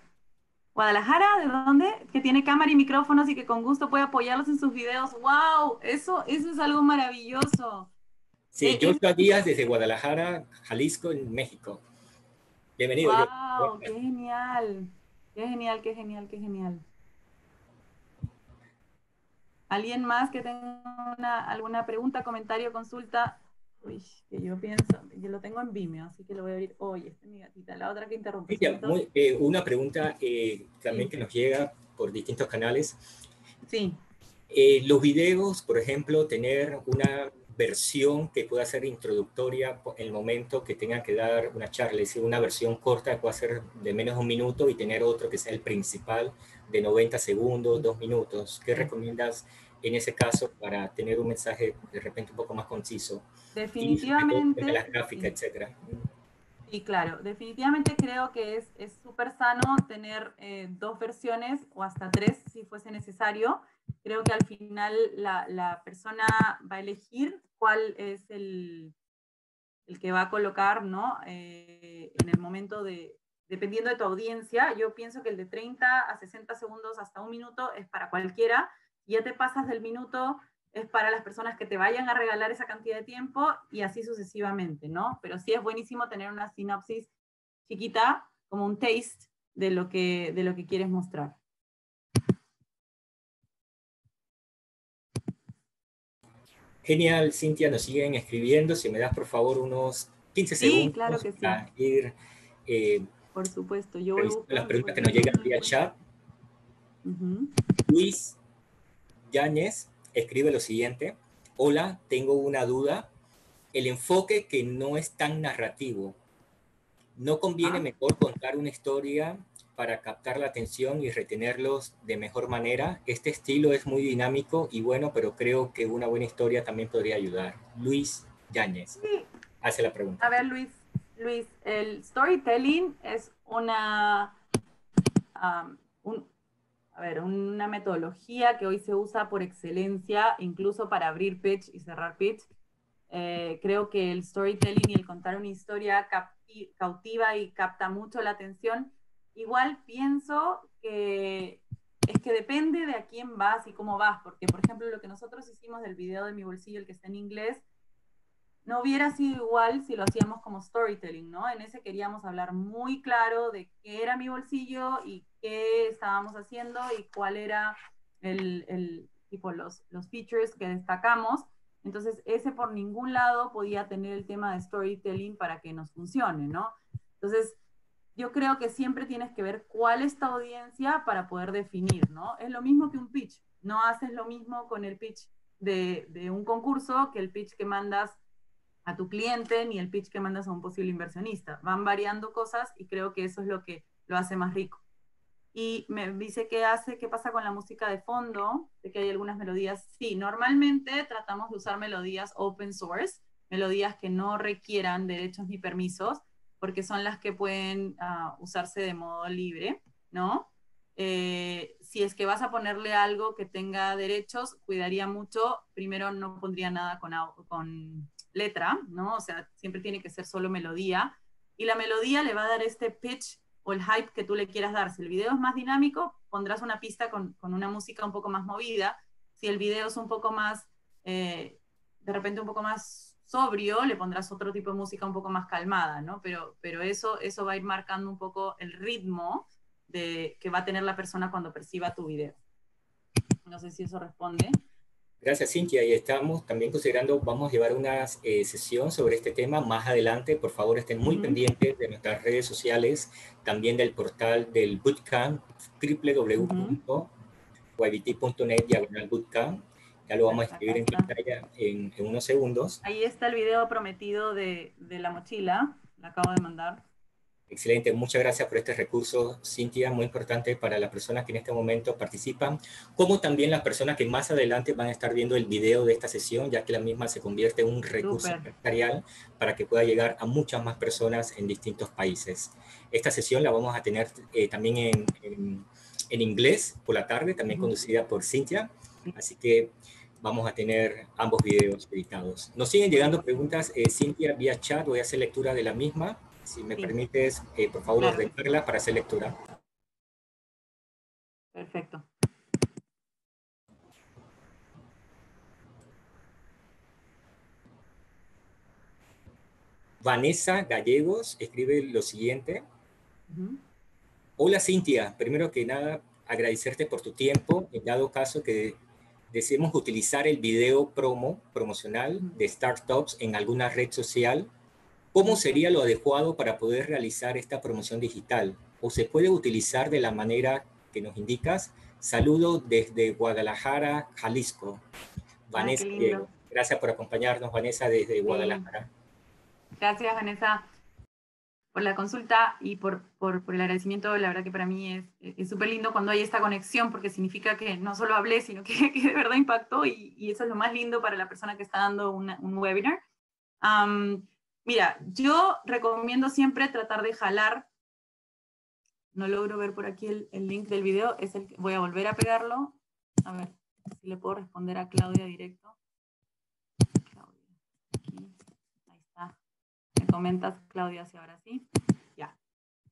Guadalajara, ¿de dónde? Que tiene cámara y micrófonos y que con gusto puede apoyarlos en sus videos. ¡Wow! Eso, eso es algo maravilloso. Sí, eh, yo estoy Díaz desde Guadalajara, Jalisco, en México. Bienvenido. ¡Wow! ¡Qué genial! ¡Qué genial, qué genial, qué genial! ¿Alguien más que tenga alguna pregunta, comentario, consulta? Uy, que yo pienso, yo lo tengo en Vimeo, así que lo voy a abrir. Oye, esta es mi gatita, la otra que interrumpí. Eh, una pregunta eh, también que nos llega por distintos canales. Sí. Eh, los videos, por ejemplo, tener una versión que pueda ser introductoria en el momento que tenga que dar una charla, es decir, una versión corta que pueda ser de menos de un minuto y tener otro que sea el principal de 90 segundos, dos minutos. ¿Qué recomiendas en ese caso para tener un mensaje de repente un poco más conciso? Definitivamente. De la gráfica, etcétera. Y claro, definitivamente creo que es súper sano tener eh, dos versiones o hasta tres si fuese necesario. Creo que al final la, la persona va a elegir cuál es el, el que va a colocar ¿no? Eh, en el momento de, dependiendo de tu audiencia, yo pienso que el de 30 a 60 segundos hasta un minuto es para cualquiera, ya te pasas del minuto, es para las personas que te vayan a regalar esa cantidad de tiempo y así sucesivamente, ¿no? Pero sí es buenísimo tener una sinopsis chiquita, como un taste de lo que, de lo que quieres mostrar. Genial, Cintia, nos siguen escribiendo. Si me das, por favor, unos 15 segundos claro que para ir eh, por supuesto, yo voy las preguntas que nos llegan vía chat. Luis Yáñez escribe lo siguiente. Hola, tengo una duda. El enfoque que no es tan narrativo. ¿No conviene ah. mejor contar una historia para captar la atención y retenerlos de mejor manera? Este estilo es muy dinámico y bueno, pero creo que una buena historia también podría ayudar. Luis Yáñez hace la pregunta. A ver, Luis, Luis, el storytelling es una, um, a ver, una metodología que hoy se usa por excelencia, incluso para abrir pitch y cerrar pitch. Eh, creo que el storytelling y el contar una historia cautiva y capta mucho la atención. Igual pienso que es que depende de a quién vas y cómo vas, porque por ejemplo lo que nosotros hicimos del video de mi bolsillo, el que está en inglés, no hubiera sido igual si lo hacíamos como storytelling, ¿no? En ese queríamos hablar muy claro de qué era mi bolsillo y qué estábamos haciendo y cuál era el, el tipo, los, los features que destacamos. Entonces, ese por ningún lado podía tener el tema de storytelling para que nos funcione, ¿no? Entonces, yo creo que siempre tienes que ver cuál es tu audiencia para poder definir, ¿no? Es lo mismo que un pitch. No haces lo mismo con el pitch de, de un concurso que el pitch que mandas a tu cliente ni el pitch que mandas a un posible inversionista. Van variando cosas y creo que eso es lo que lo hace más rico. Y me dice qué hace, qué pasa con la música de fondo, de que hay algunas melodías. Sí, normalmente tratamos de usar melodías open source, melodías que no requieran derechos ni permisos, porque son las que pueden ah, usarse de modo libre, ¿no? Eh, si es que vas a ponerle algo que tenga derechos, cuidaría mucho. Primero no pondría nada con, con letra, ¿no? O sea, siempre tiene que ser solo melodía. Y la melodía le va a dar este pitch o el hype que tú le quieras dar. Si el video es más dinámico, pondrás una pista con, una música un poco más movida. Si el video es un poco más, eh, de repente un poco más sobrio, le pondrás otro tipo de música un poco más calmada, ¿no? Pero, pero eso, eso va a ir marcando un poco el ritmo de, que va a tener la persona cuando perciba tu video. No sé si eso responde. Gracias, Cintia. Y estamos también considerando, vamos a llevar una eh, sesión sobre este tema más adelante. Por favor, estén muy pendientes de nuestras redes sociales, también del portal del Bootcamp, www.ybt.net, diagonal Bootcamp. Ya lo vamos a escribir en pantalla en, en, unos segundos. Ahí está el video prometido de, de la mochila, la acabo de mandar. Excelente, muchas gracias por este recurso, Cintia, muy importante para las personas que en este momento participan, como también las personas que más adelante van a estar viendo el video de esta sesión, ya que la misma se convierte en un recurso empresarial para que pueda llegar a muchas más personas en distintos países. Esta sesión la vamos a tener eh, también en, en, inglés por la tarde, también conducida por Cintia, así que vamos a tener ambos videos editados. Nos siguen llegando preguntas, eh, Cintia, vía chat, voy a hacer lectura de la misma. Si me permites, eh, por favor, claro. para hacer lectura. Perfecto. Vanessa Gallegos escribe lo siguiente. Hola Cintia, primero que nada agradecerte por tu tiempo, en dado caso que deseemos utilizar el video promo promocional de startups en alguna red social ¿Cómo sería lo adecuado para poder realizar esta promoción digital? ¿O se puede utilizar de la manera que nos indicas? Saludo desde Guadalajara, Jalisco. Vanessa, gracias por acompañarnos, Vanessa, desde Guadalajara. Gracias, Vanessa, por la consulta y por, por, el agradecimiento. La verdad que para mí es súper lindo cuando hay esta conexión, porque significa que no solo hablé, sino que, de verdad impactó y, y, eso es lo más lindo para la persona que está dando un webinar. Mira, yo recomiendo siempre tratar de jalar. No logro ver por aquí el, link del video. Es el, voy a volver a pegarlo. A ver si le puedo responder a Claudia directo. Claudia, aquí. Ahí está. Me comentas, Claudia, si ahora sí. Ya.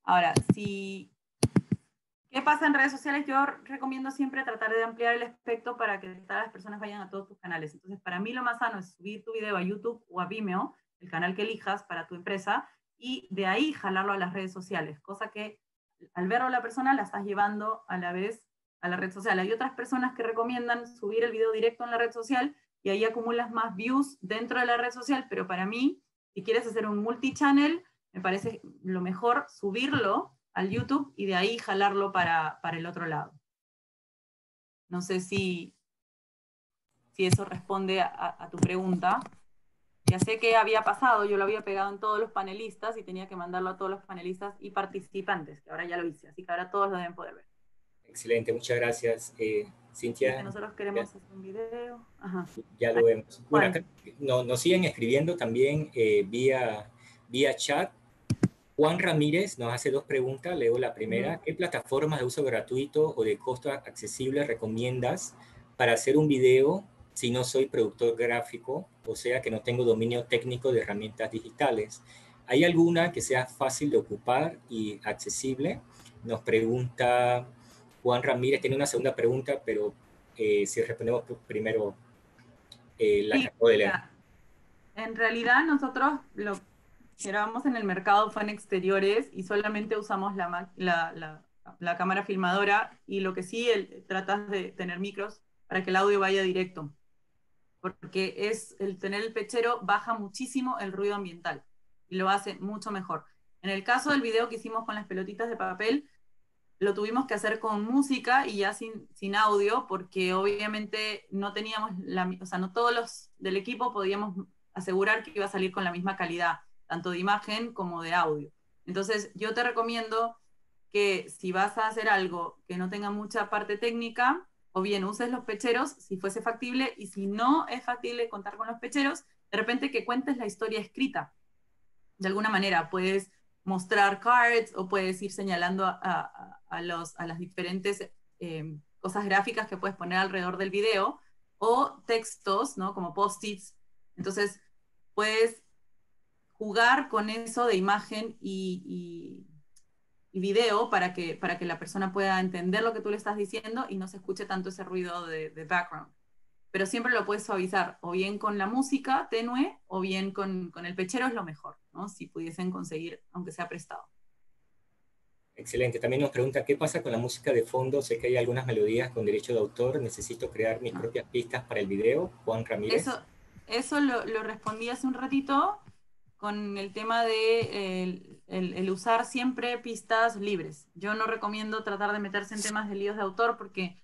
Ahora, si... ¿Qué pasa en redes sociales? Yo recomiendo siempre tratar de ampliar el espectro para que todas las personas vayan a todos tus canales. Entonces, para mí lo más sano es subir tu video a YouTube o a Vimeo el canal que elijas para tu empresa, y de ahí jalarlo a las redes sociales, cosa que al verlo a la persona la estás llevando a la vez a la red social. Hay otras personas que recomiendan subir el video directo en la red social y ahí acumulas más views dentro de la red social, pero para mí, si quieres hacer un multi-channel, me parece lo mejor subirlo al YouTube y de ahí jalarlo para, para el otro lado. No sé si, si eso responde a, tu pregunta. Ya sé que había pasado, yo lo había pegado en todos los panelistas y tenía que mandarlo a todos los panelistas y participantes, que ahora ya lo hice, así que ahora todos lo deben poder ver. Excelente, muchas gracias, eh, Cintia. nosotros queremos hacer un video. Ya lo vemos. Bueno, nos siguen escribiendo también eh, vía, vía chat. Juan Ramírez nos hace dos preguntas, leo la primera. ¿Qué plataformas de uso gratuito o de costo accesible recomiendas para hacer un video si no soy productor gráfico, o sea que no tengo dominio técnico de herramientas digitales? ¿Hay alguna que sea fácil de ocupar y accesible? Nos pregunta Juan Ramírez, tiene una segunda pregunta, pero eh, si respondemos primero eh, la sí, de leer. En realidad nosotros lo que grabamos en el mercado fue en exteriores y solamente usamos la, la, la, cámara filmadora y lo que sí el, tratas de tener micros para que el audio vaya directo. Porque es el tener el pechero baja muchísimo el ruido ambiental y lo hace mucho mejor. En el caso del video que hicimos con las pelotitas de papel, lo tuvimos que hacer con música y ya sin, sin audio, porque obviamente no teníamos, la, o sea, no todos los del equipo podíamos asegurar que iba a salir con la misma calidad, tanto de imagen como de audio. Entonces, yo te recomiendo que si vas a hacer algo que no tenga mucha parte técnica, o bien uses los pecheros si fuese factible, y si no es factible contar con los pecheros, de repente que cuentes la historia escrita. De alguna manera, puedes mostrar cards o puedes ir señalando a, los, a las diferentes eh, cosas gráficas que puedes poner alrededor del video o textos, ¿no? Como post-its. Entonces, puedes jugar con eso de imagen y, y, video para que, para que la persona pueda entender lo que tú le estás diciendo y no se escuche tanto ese ruido de, de background pero siempre lo puedes suavizar, o bien con la música tenue, o bien con, con el pechero es lo mejor, ¿no? Si pudiesen conseguir, aunque sea prestado. Excelente. También nos pregunta, ¿qué pasa con la música de fondo? Sé que hay algunas melodías con derecho de autor. Necesito crear mis propias pistas para el video. Juan Ramírez. Eso, eso lo, lo respondí hace un ratito con el tema de el, el, el, usar siempre pistas libres. Yo no recomiendo tratar de meterse en temas de líos de autor porque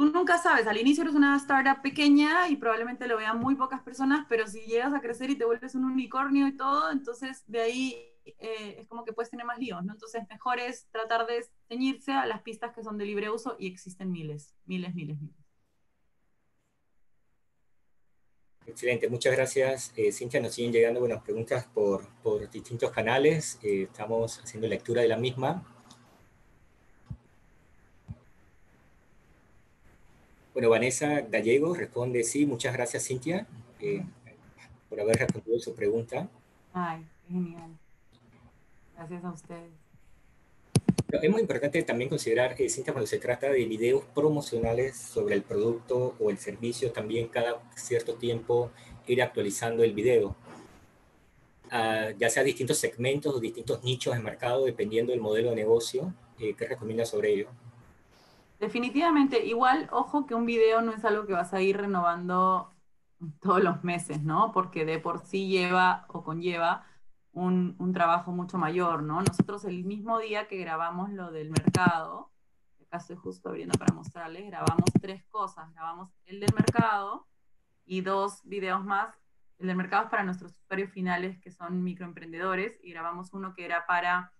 tú nunca sabes, al inicio eres una startup pequeña y probablemente lo vean muy pocas personas, pero si llegas a crecer y te vuelves un unicornio y todo, entonces de ahí eh, es como que puedes tener más líos, ¿no? Entonces mejor es tratar de ceñirse a las pistas que son de libre uso y existen miles, miles, miles, miles. Excelente, muchas gracias eh, Cintia. Nos siguen llegando buenas preguntas por, por distintos canales. Eh, estamos haciendo lectura de la misma. Bueno, Vanessa Gallego responde sí, muchas gracias Cintia eh, por haber respondido su pregunta. Ay, genial. Gracias a ustedes. Es muy importante también considerar, eh, Cintia, cuando se trata de videos promocionales sobre el producto o el servicio, también cada cierto tiempo ir actualizando el video. Uh, ya sea distintos segmentos o distintos nichos de mercado, dependiendo del modelo de negocio. Eh, ¿Qué recomiendas sobre ello? Definitivamente, igual, ojo que un video no es algo que vas a ir renovando todos los meses, ¿no? Porque de por sí lleva o conlleva un, trabajo mucho mayor, ¿no? Nosotros el mismo día que grabamos lo del mercado, acá estoy justo abriendo para mostrarles, grabamos tres cosas. Grabamos el del mercado y dos videos más. El del mercado es para nuestros usuarios finales que son microemprendedores y grabamos uno que era para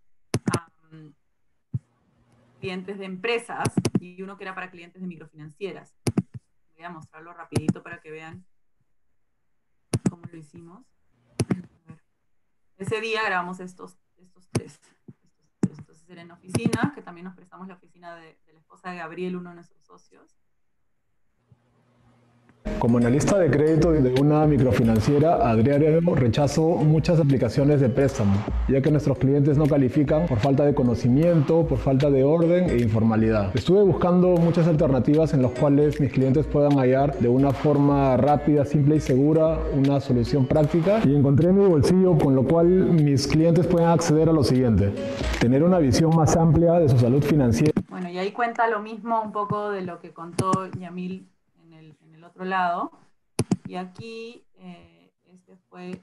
clientes de empresas y uno que era para clientes de microfinancieras. Voy a mostrarlo rapidito para que vean cómo lo hicimos. Ese día grabamos estos, estos tres. Estos, Entonces era en oficina, que también nos prestamos la oficina de, de la esposa de Gabriel, uno de nuestros socios. Como analista de crédito de una microfinanciera, Adriano rechazó muchas aplicaciones de préstamo, ya que nuestros clientes no califican por falta de conocimiento, por falta de orden e informalidad. Estuve buscando muchas alternativas en las cuales mis clientes puedan hallar de una forma rápida, simple y segura una solución práctica y encontré en mi bolsillo con lo cual mis clientes pueden acceder a lo siguiente, tener una visión más amplia de su salud financiera. Bueno, y ahí cuenta lo mismo un poco de lo que contó Yamil otro lado. Y aquí eh, este fue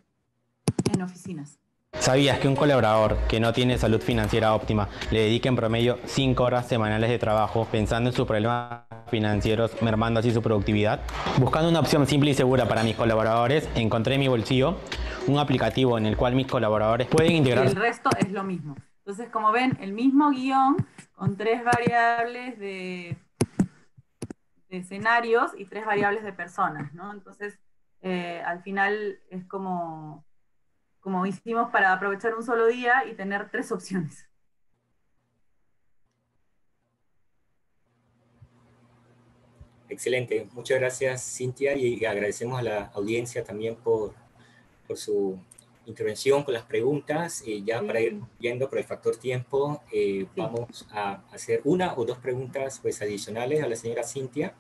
en oficinas. ¿Sabías que un colaborador que no tiene salud financiera óptima le dedica en promedio 5 horas semanales de trabajo pensando en sus problemas financieros, mermando así su productividad? Buscando una opción simple y segura para mis colaboradores, encontré en mi bolsillo un aplicativo en el cual mis colaboradores pueden integrar... el resto es lo mismo. Entonces, como ven, el mismo guion con tres variables de escenarios y tres variables de personas, ¿no? Entonces, eh, al final es como, como hicimos para aprovechar un solo día y tener tres opciones. Excelente, muchas gracias Cintia y agradecemos a la audiencia también por, por su intervención con las preguntas. Eh, ya para ir viendo por el factor tiempo, eh, vamos a hacer una o dos preguntas pues, adicionales a la señora Cintia.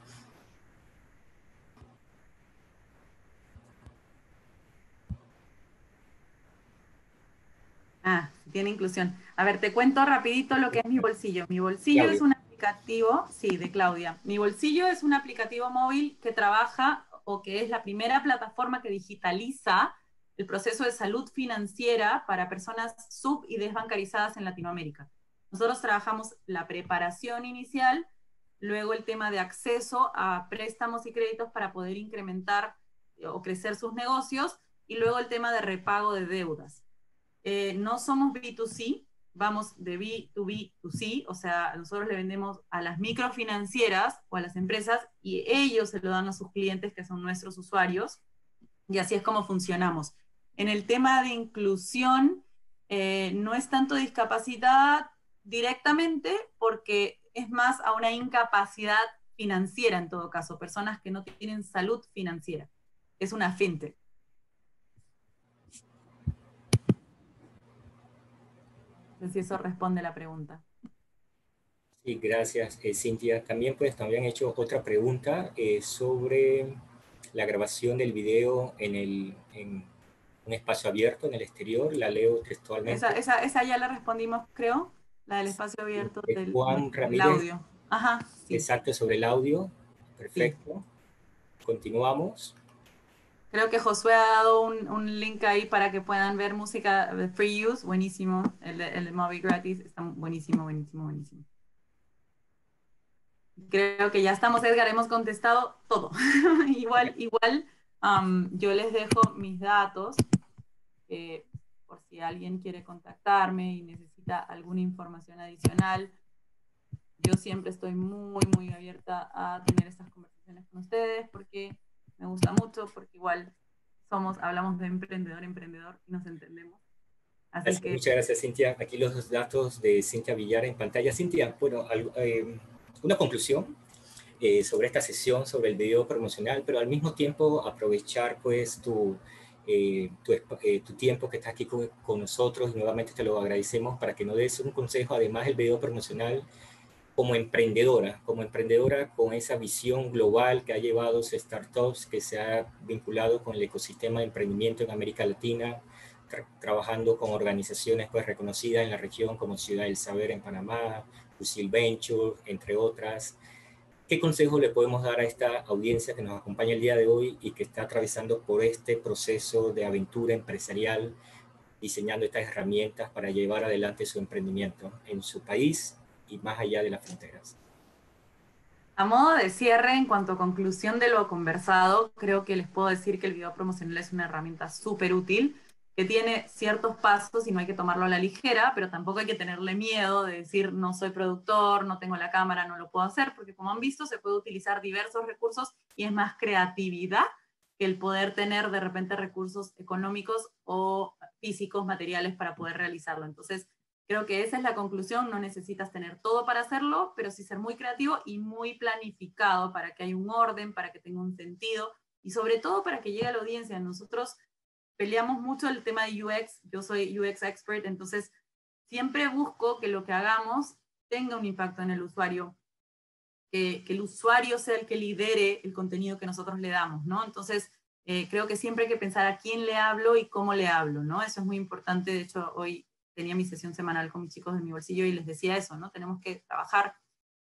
Ah, tiene inclusión. A ver, te cuento rapidito lo que es mi bolsillo. Mi bolsillo es un aplicativo, sí, de Claudia. Mi bolsillo es un aplicativo móvil que trabaja o que es la primera plataforma que digitaliza el proceso de salud financiera para personas sub y desbancarizadas en Latinoamérica. Nosotros trabajamos la preparación inicial, luego el tema de acceso a préstamos y créditos para poder incrementar eh, o crecer sus negocios, y luego el tema de repago de deudas. Eh, no somos B2C, vamos de B2B to C, o sea, nosotros le vendemos a las microfinancieras o a las empresas y ellos se lo dan a sus clientes que son nuestros usuarios, y así es como funcionamos. En el tema de inclusión, eh, no es tanto discapacidad directamente, porque es más a una incapacidad financiera en todo caso, personas que no tienen salud financiera. Es una fintech. No sé si eso responde la pregunta. Sí, gracias, eh, Cintia. También pues también han hecho otra pregunta eh, sobre la grabación del video en el, un espacio abierto en el exterior, la leo textualmente. Esa, esa, esa ya la respondimos, creo, la del espacio abierto del, Juan Ramírez. audio. Ajá, Exacto, sobre el audio. Perfecto. Continuamos. Creo que Josué ha dado un, un, link ahí para que puedan ver música de free use, buenísimo. El, el de móvil gratis está buenísimo, buenísimo, buenísimo. Creo que ya estamos, Edgar, hemos contestado todo. igual, igual, um, yo les dejo mis datos por si alguien quiere contactarme y necesita alguna información adicional. Yo siempre estoy muy, muy abierta a tener estas conversaciones con ustedes porque me gusta mucho, porque igual somos, hablamos de emprendedor, emprendedor y nos entendemos. Así que... Muchas gracias, Cintia. Aquí los datos de Cintia Villar en pantalla. Cintia, bueno, eh, una conclusión eh, sobre esta sesión, sobre el video promocional, pero al mismo tiempo aprovechar pues tu eh, eh, tu, tiempo que estás aquí con, nosotros y nuevamente te lo agradecemos para que nos des un consejo, además del video promocional, como emprendedora, como emprendedora con esa visión global que ha llevado startups, que se ha vinculado con el ecosistema de emprendimiento en América Latina, trabajando con organizaciones pues reconocidas en la región como Ciudad del Saber en Panamá, Fusil Venture, entre otras. ¿Qué consejo le podemos dar a esta audiencia que nos acompaña el día de hoy y que está atravesando por este proceso de aventura empresarial, diseñando estas herramientas para llevar adelante su emprendimiento en su país y más allá de las fronteras? A modo de cierre, en cuanto a conclusión de lo conversado, creo que les puedo decir que el video promocional es una herramienta súper útil que tiene ciertos pasos y no hay que tomarlo a la ligera, pero tampoco hay que tenerle miedo de decir no soy productor, no tengo la cámara, no lo puedo hacer, porque como han visto se puede utilizar diversos recursos y es más creatividad que el poder tener de repente recursos económicos o físicos, materiales para poder realizarlo. Entonces, creo que esa es la conclusión, no necesitas tener todo para hacerlo, pero sí ser muy creativo y muy planificado para que haya un orden, para que tenga un sentido y sobre todo para que llegue a la audiencia. Nosotros peleamos mucho el tema de UX, yo soy UX expert, entonces siempre busco que lo que hagamos tenga un impacto en el usuario, que, el usuario sea el que lidere el contenido que nosotros le damos, ¿no? Entonces, eh, creo que siempre hay que pensar a quién le hablo y cómo le hablo, ¿no? Eso es muy importante, de hecho, hoy tenía mi sesión semanal con mis chicos de mi bolsillo y les decía eso, ¿no? Tenemos que trabajar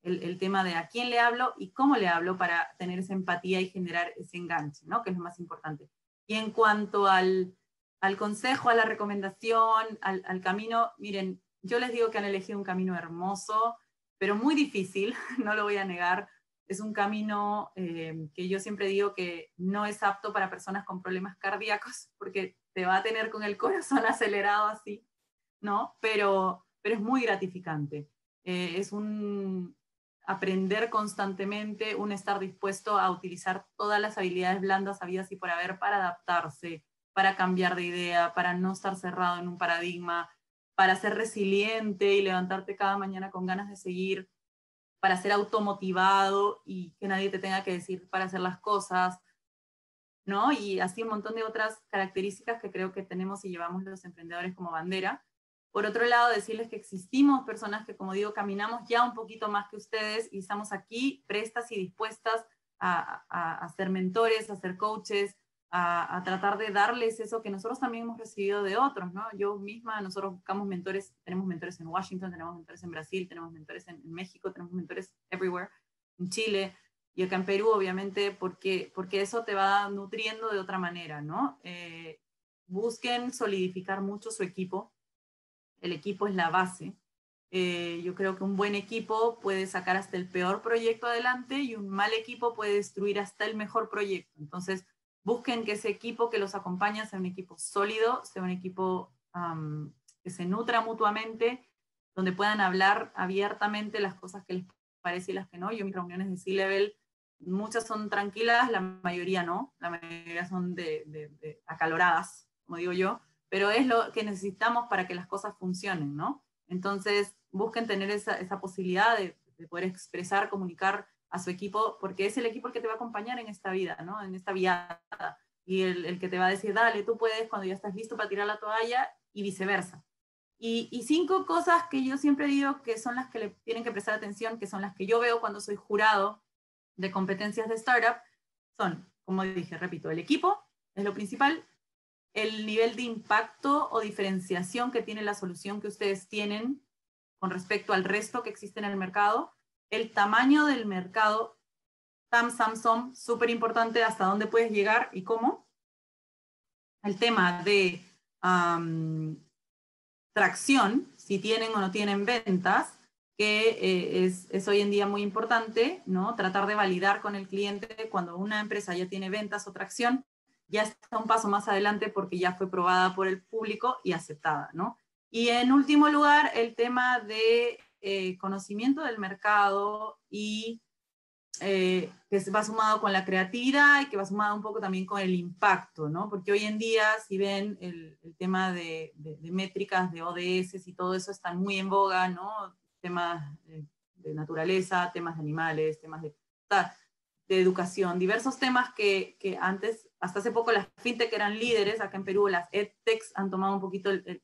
el, el, tema de a quién le hablo y cómo le hablo para tener esa empatía y generar ese enganche, ¿no? Que es lo más importante. Y en cuanto al, al consejo, a la recomendación, al, al, camino, miren, yo les digo que han elegido un camino hermoso, pero muy difícil, no lo voy a negar. Es un camino eh, que yo siempre digo que no es apto para personas con problemas cardíacos, porque te va a tener con el corazón acelerado así, ¿no? Pero, pero es muy gratificante. Eh, es un aprender constantemente, un estar dispuesto a utilizar todas las habilidades blandas habidas y por haber para adaptarse, para cambiar de idea, para no estar cerrado en un paradigma, para ser resiliente y levantarte cada mañana con ganas de seguir, para ser automotivado y que nadie te tenga que decir para hacer las cosas, ¿no? Y así un montón de otras características que creo que tenemos y llevamos los emprendedores como bandera. Por otro lado, decirles que existimos personas que, como digo, caminamos ya un poquito más que ustedes y estamos aquí prestas y dispuestas a, a, ser mentores, a ser coaches, a, tratar de darles eso que nosotros también hemos recibido de otros, ¿no? Yo misma, nosotros buscamos mentores, tenemos mentores en Washington, tenemos mentores en Brasil, tenemos mentores en, en México, tenemos mentores everywhere, en Chile y acá en Perú, obviamente, porque, porque eso te va nutriendo de otra manera, ¿no? Eh, busquen solidificar mucho su equipo, el equipo es la base. Eh, yo creo que un buen equipo puede sacar hasta el peor proyecto adelante y un mal equipo puede destruir hasta el mejor proyecto. Entonces, busquen que ese equipo que los acompaña sea un equipo sólido, sea un equipo que se nutra mutuamente, donde puedan hablar abiertamente las cosas que les parece y las que no. Yo mis reuniones de C-Level, muchas son tranquilas, la mayoría no, la mayoría son de acaloradas, como digo yo, pero es lo que necesitamos para que las cosas funcionen, ¿no? Entonces, busquen tener esa, posibilidad de, de, poder expresar, comunicar a su equipo, porque es el equipo el que te va a acompañar en esta vida, ¿no? En esta viada. Y el, el que te va a decir, dale, tú puedes cuando ya estás listo para tirar la toalla y viceversa. Y, y, cinco cosas que yo siempre digo que son las que le tienen que prestar atención, que son las que yo veo cuando soy jurado de competencias de startup, son, como dije, repito, el equipo es lo principal, el nivel de impacto o diferenciación que tiene la solución que ustedes tienen con respecto al resto que existe en el mercado, el tamaño del mercado, Tam Samsung, súper importante, hasta dónde puedes llegar y cómo. El tema de tracción, si tienen o no tienen ventas, que eh, es, es, hoy en día muy importante, ¿no? Tratar de validar con el cliente cuando una empresa ya tiene ventas o tracción, ya está un paso más adelante porque ya fue probada por el público y aceptada, ¿no? Y en último lugar, el tema de eh, conocimiento del mercado y eh, que va sumado con la creatividad y que va sumado un poco también con el impacto, ¿no? Porque hoy en día, si ven el, el tema de, de, de, métricas, de ODS y todo eso están muy en boga, ¿no? Temas de, de naturaleza, temas de animales, temas de de educación, diversos temas que, que, antes, hasta hace poco las fintech eran líderes, acá en Perú las edtechs han tomado un poquito el,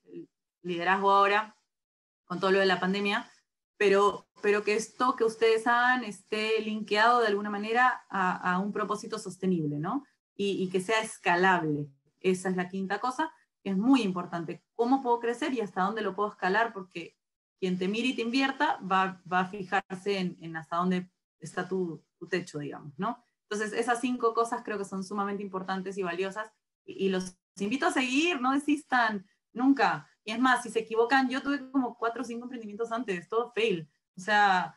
liderazgo ahora con todo lo de la pandemia, pero, pero que esto que ustedes hagan esté linkeado de alguna manera a, a un propósito sostenible, ¿no? Y, y, que sea escalable. Esa es la quinta cosa, que es muy importante. ¿Cómo puedo crecer y hasta dónde lo puedo escalar? Porque quien te mire y te invierta va, va a fijarse en, en hasta dónde está tu, tu techo, digamos, ¿no? Entonces, esas cinco cosas creo que son sumamente importantes y valiosas y, los invito a seguir, no desistan nunca. Y es más, si se equivocan, yo tuve como cuatro o cinco emprendimientos antes, todo fail. O sea,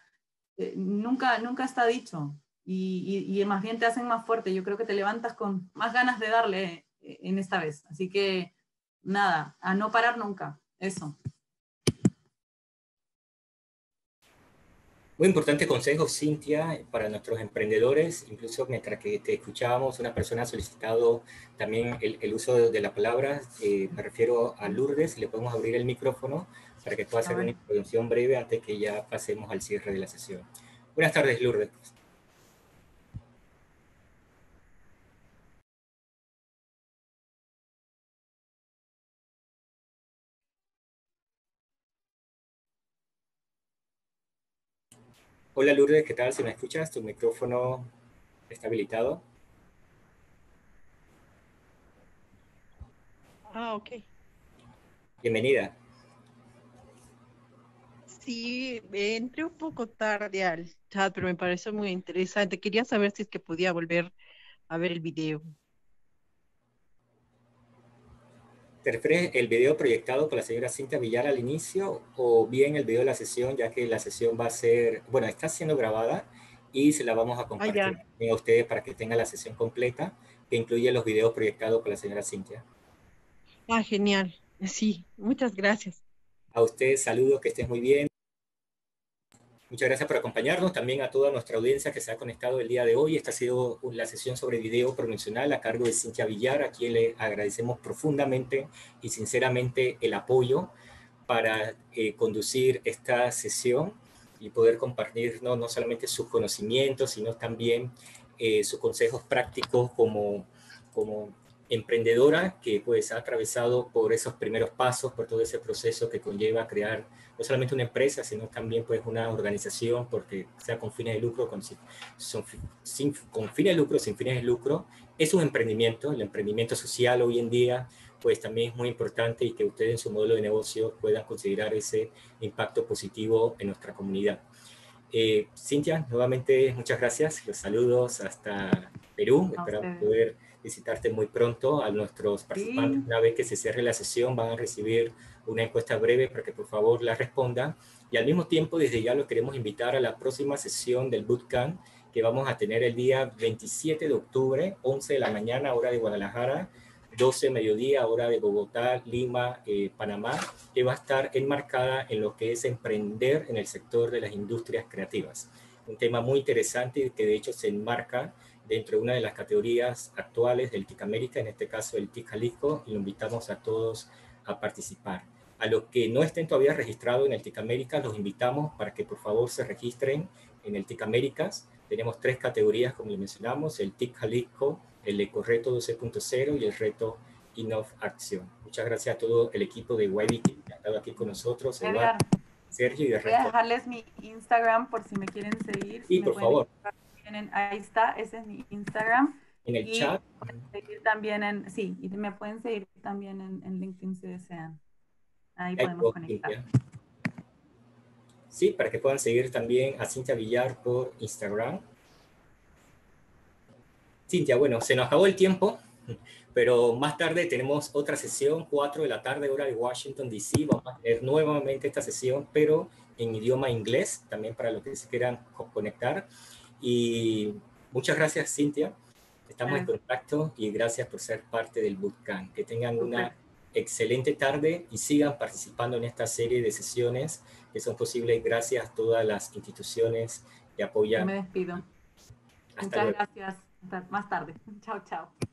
eh, nunca, nunca está dicho. Y, y, y, más bien te hacen más fuerte. Yo creo que te levantas con más ganas de darle eh, en esta vez. Así que, nada, a no parar nunca. Eso. Muy importante consejo, Cintia, para nuestros emprendedores. Incluso mientras que te escuchábamos, una persona ha solicitado también el, el uso de, de, la palabra. Eh, me refiero a Lourdes. Le podemos abrir el micrófono para que pueda hacer una introducción breve antes que ya pasemos al cierre de la sesión. Buenas tardes, Lourdes. Hola Lourdes, ¿qué tal? ¿Se me escuchas? ¿Tu micrófono está habilitado? Ah, ok. Bienvenida. Sí, entré un poco tarde al chat, pero me pareció muy interesante. Quería saber si es que podía volver a ver el video. ¿Te refieres el video proyectado por la señora Cintia Villar al inicio o bien el video de la sesión, ya que la sesión va a ser, bueno, está siendo grabada y se la vamos a compartir ah, a ustedes para que tengan la sesión completa, que incluye los videos proyectados por la señora Cintia. Ah, genial. Sí, muchas gracias. A usted saludos, que estés muy bien. Muchas gracias por acompañarnos, también a toda nuestra audiencia que se ha conectado el día de hoy. Esta ha sido la sesión sobre video promocional a cargo de Cintia Villar, a quien le agradecemos profundamente y sinceramente el apoyo para eh, conducir esta sesión y poder compartirnos no solamente sus conocimientos, sino también eh, sus consejos prácticos como, como emprendedora que pues ha atravesado por esos primeros pasos, por todo ese proceso que conlleva crear no solamente una empresa, sino también pues una organización, porque sea con fines de lucro, con, sin, con fines de lucro, sin fines de lucro, es un emprendimiento, el emprendimiento social hoy en día pues también es muy importante y que ustedes en su modelo de negocio puedan considerar ese impacto positivo en nuestra comunidad. Eh, Cintia, nuevamente muchas gracias, los saludos hasta Perú, esperamos poder visitarte muy pronto. A nuestros participantes, una vez que se cierre la sesión, van a recibir una encuesta breve para que por favor la respondan. Y al mismo tiempo, desde ya los queremos invitar a la próxima sesión del Bootcamp que vamos a tener el día 27 de octubre, 11 de la mañana, hora de Guadalajara, 12 mediodía, hora de Bogotá, Lima, eh, Panamá, que va a estar enmarcada en lo que es emprender en el sector de las industrias creativas. Un tema muy interesante y que de hecho se enmarca dentro de una de las categorías actuales del TIC América, en este caso el TIC Jalisco, y lo invitamos a todos a participar. A los que no estén todavía registrados en el TIC América, los invitamos para que por favor se registren en el TIC Américas. Tenemos tres categorías, como le mencionamos, el TIC Jalisco, el Ecoreto 12.0 y el Reto Innov Acción. Muchas gracias a todo el equipo de YBT que ha estado aquí con nosotros, Eduardo, Sergio y el Voy a dejarles mi Instagram por si me quieren seguir. Sí, por favor ahí está, ese es mi Instagram. En el chat. Seguir también en, sí, y me pueden seguir también en, LinkedIn si desean. Ahí podemos conectar. Sí, para que puedan seguir también a Cintia Villar por Instagram. Cintia, bueno, se nos acabó el tiempo, pero más tarde tenemos otra sesión, 4 de la tarde, hora de Washington, D.C. Vamos a tener nuevamente esta sesión, pero en idioma inglés, también para los que se quieran conectar. Y muchas gracias, Cintia. Estamos en contacto y gracias por ser parte del Bootcamp. Que tengan una excelente tarde y sigan participando en esta serie de sesiones que son posibles gracias a todas las instituciones que apoyan. me despido. Muchas gracias. Más tarde. Chao, chao.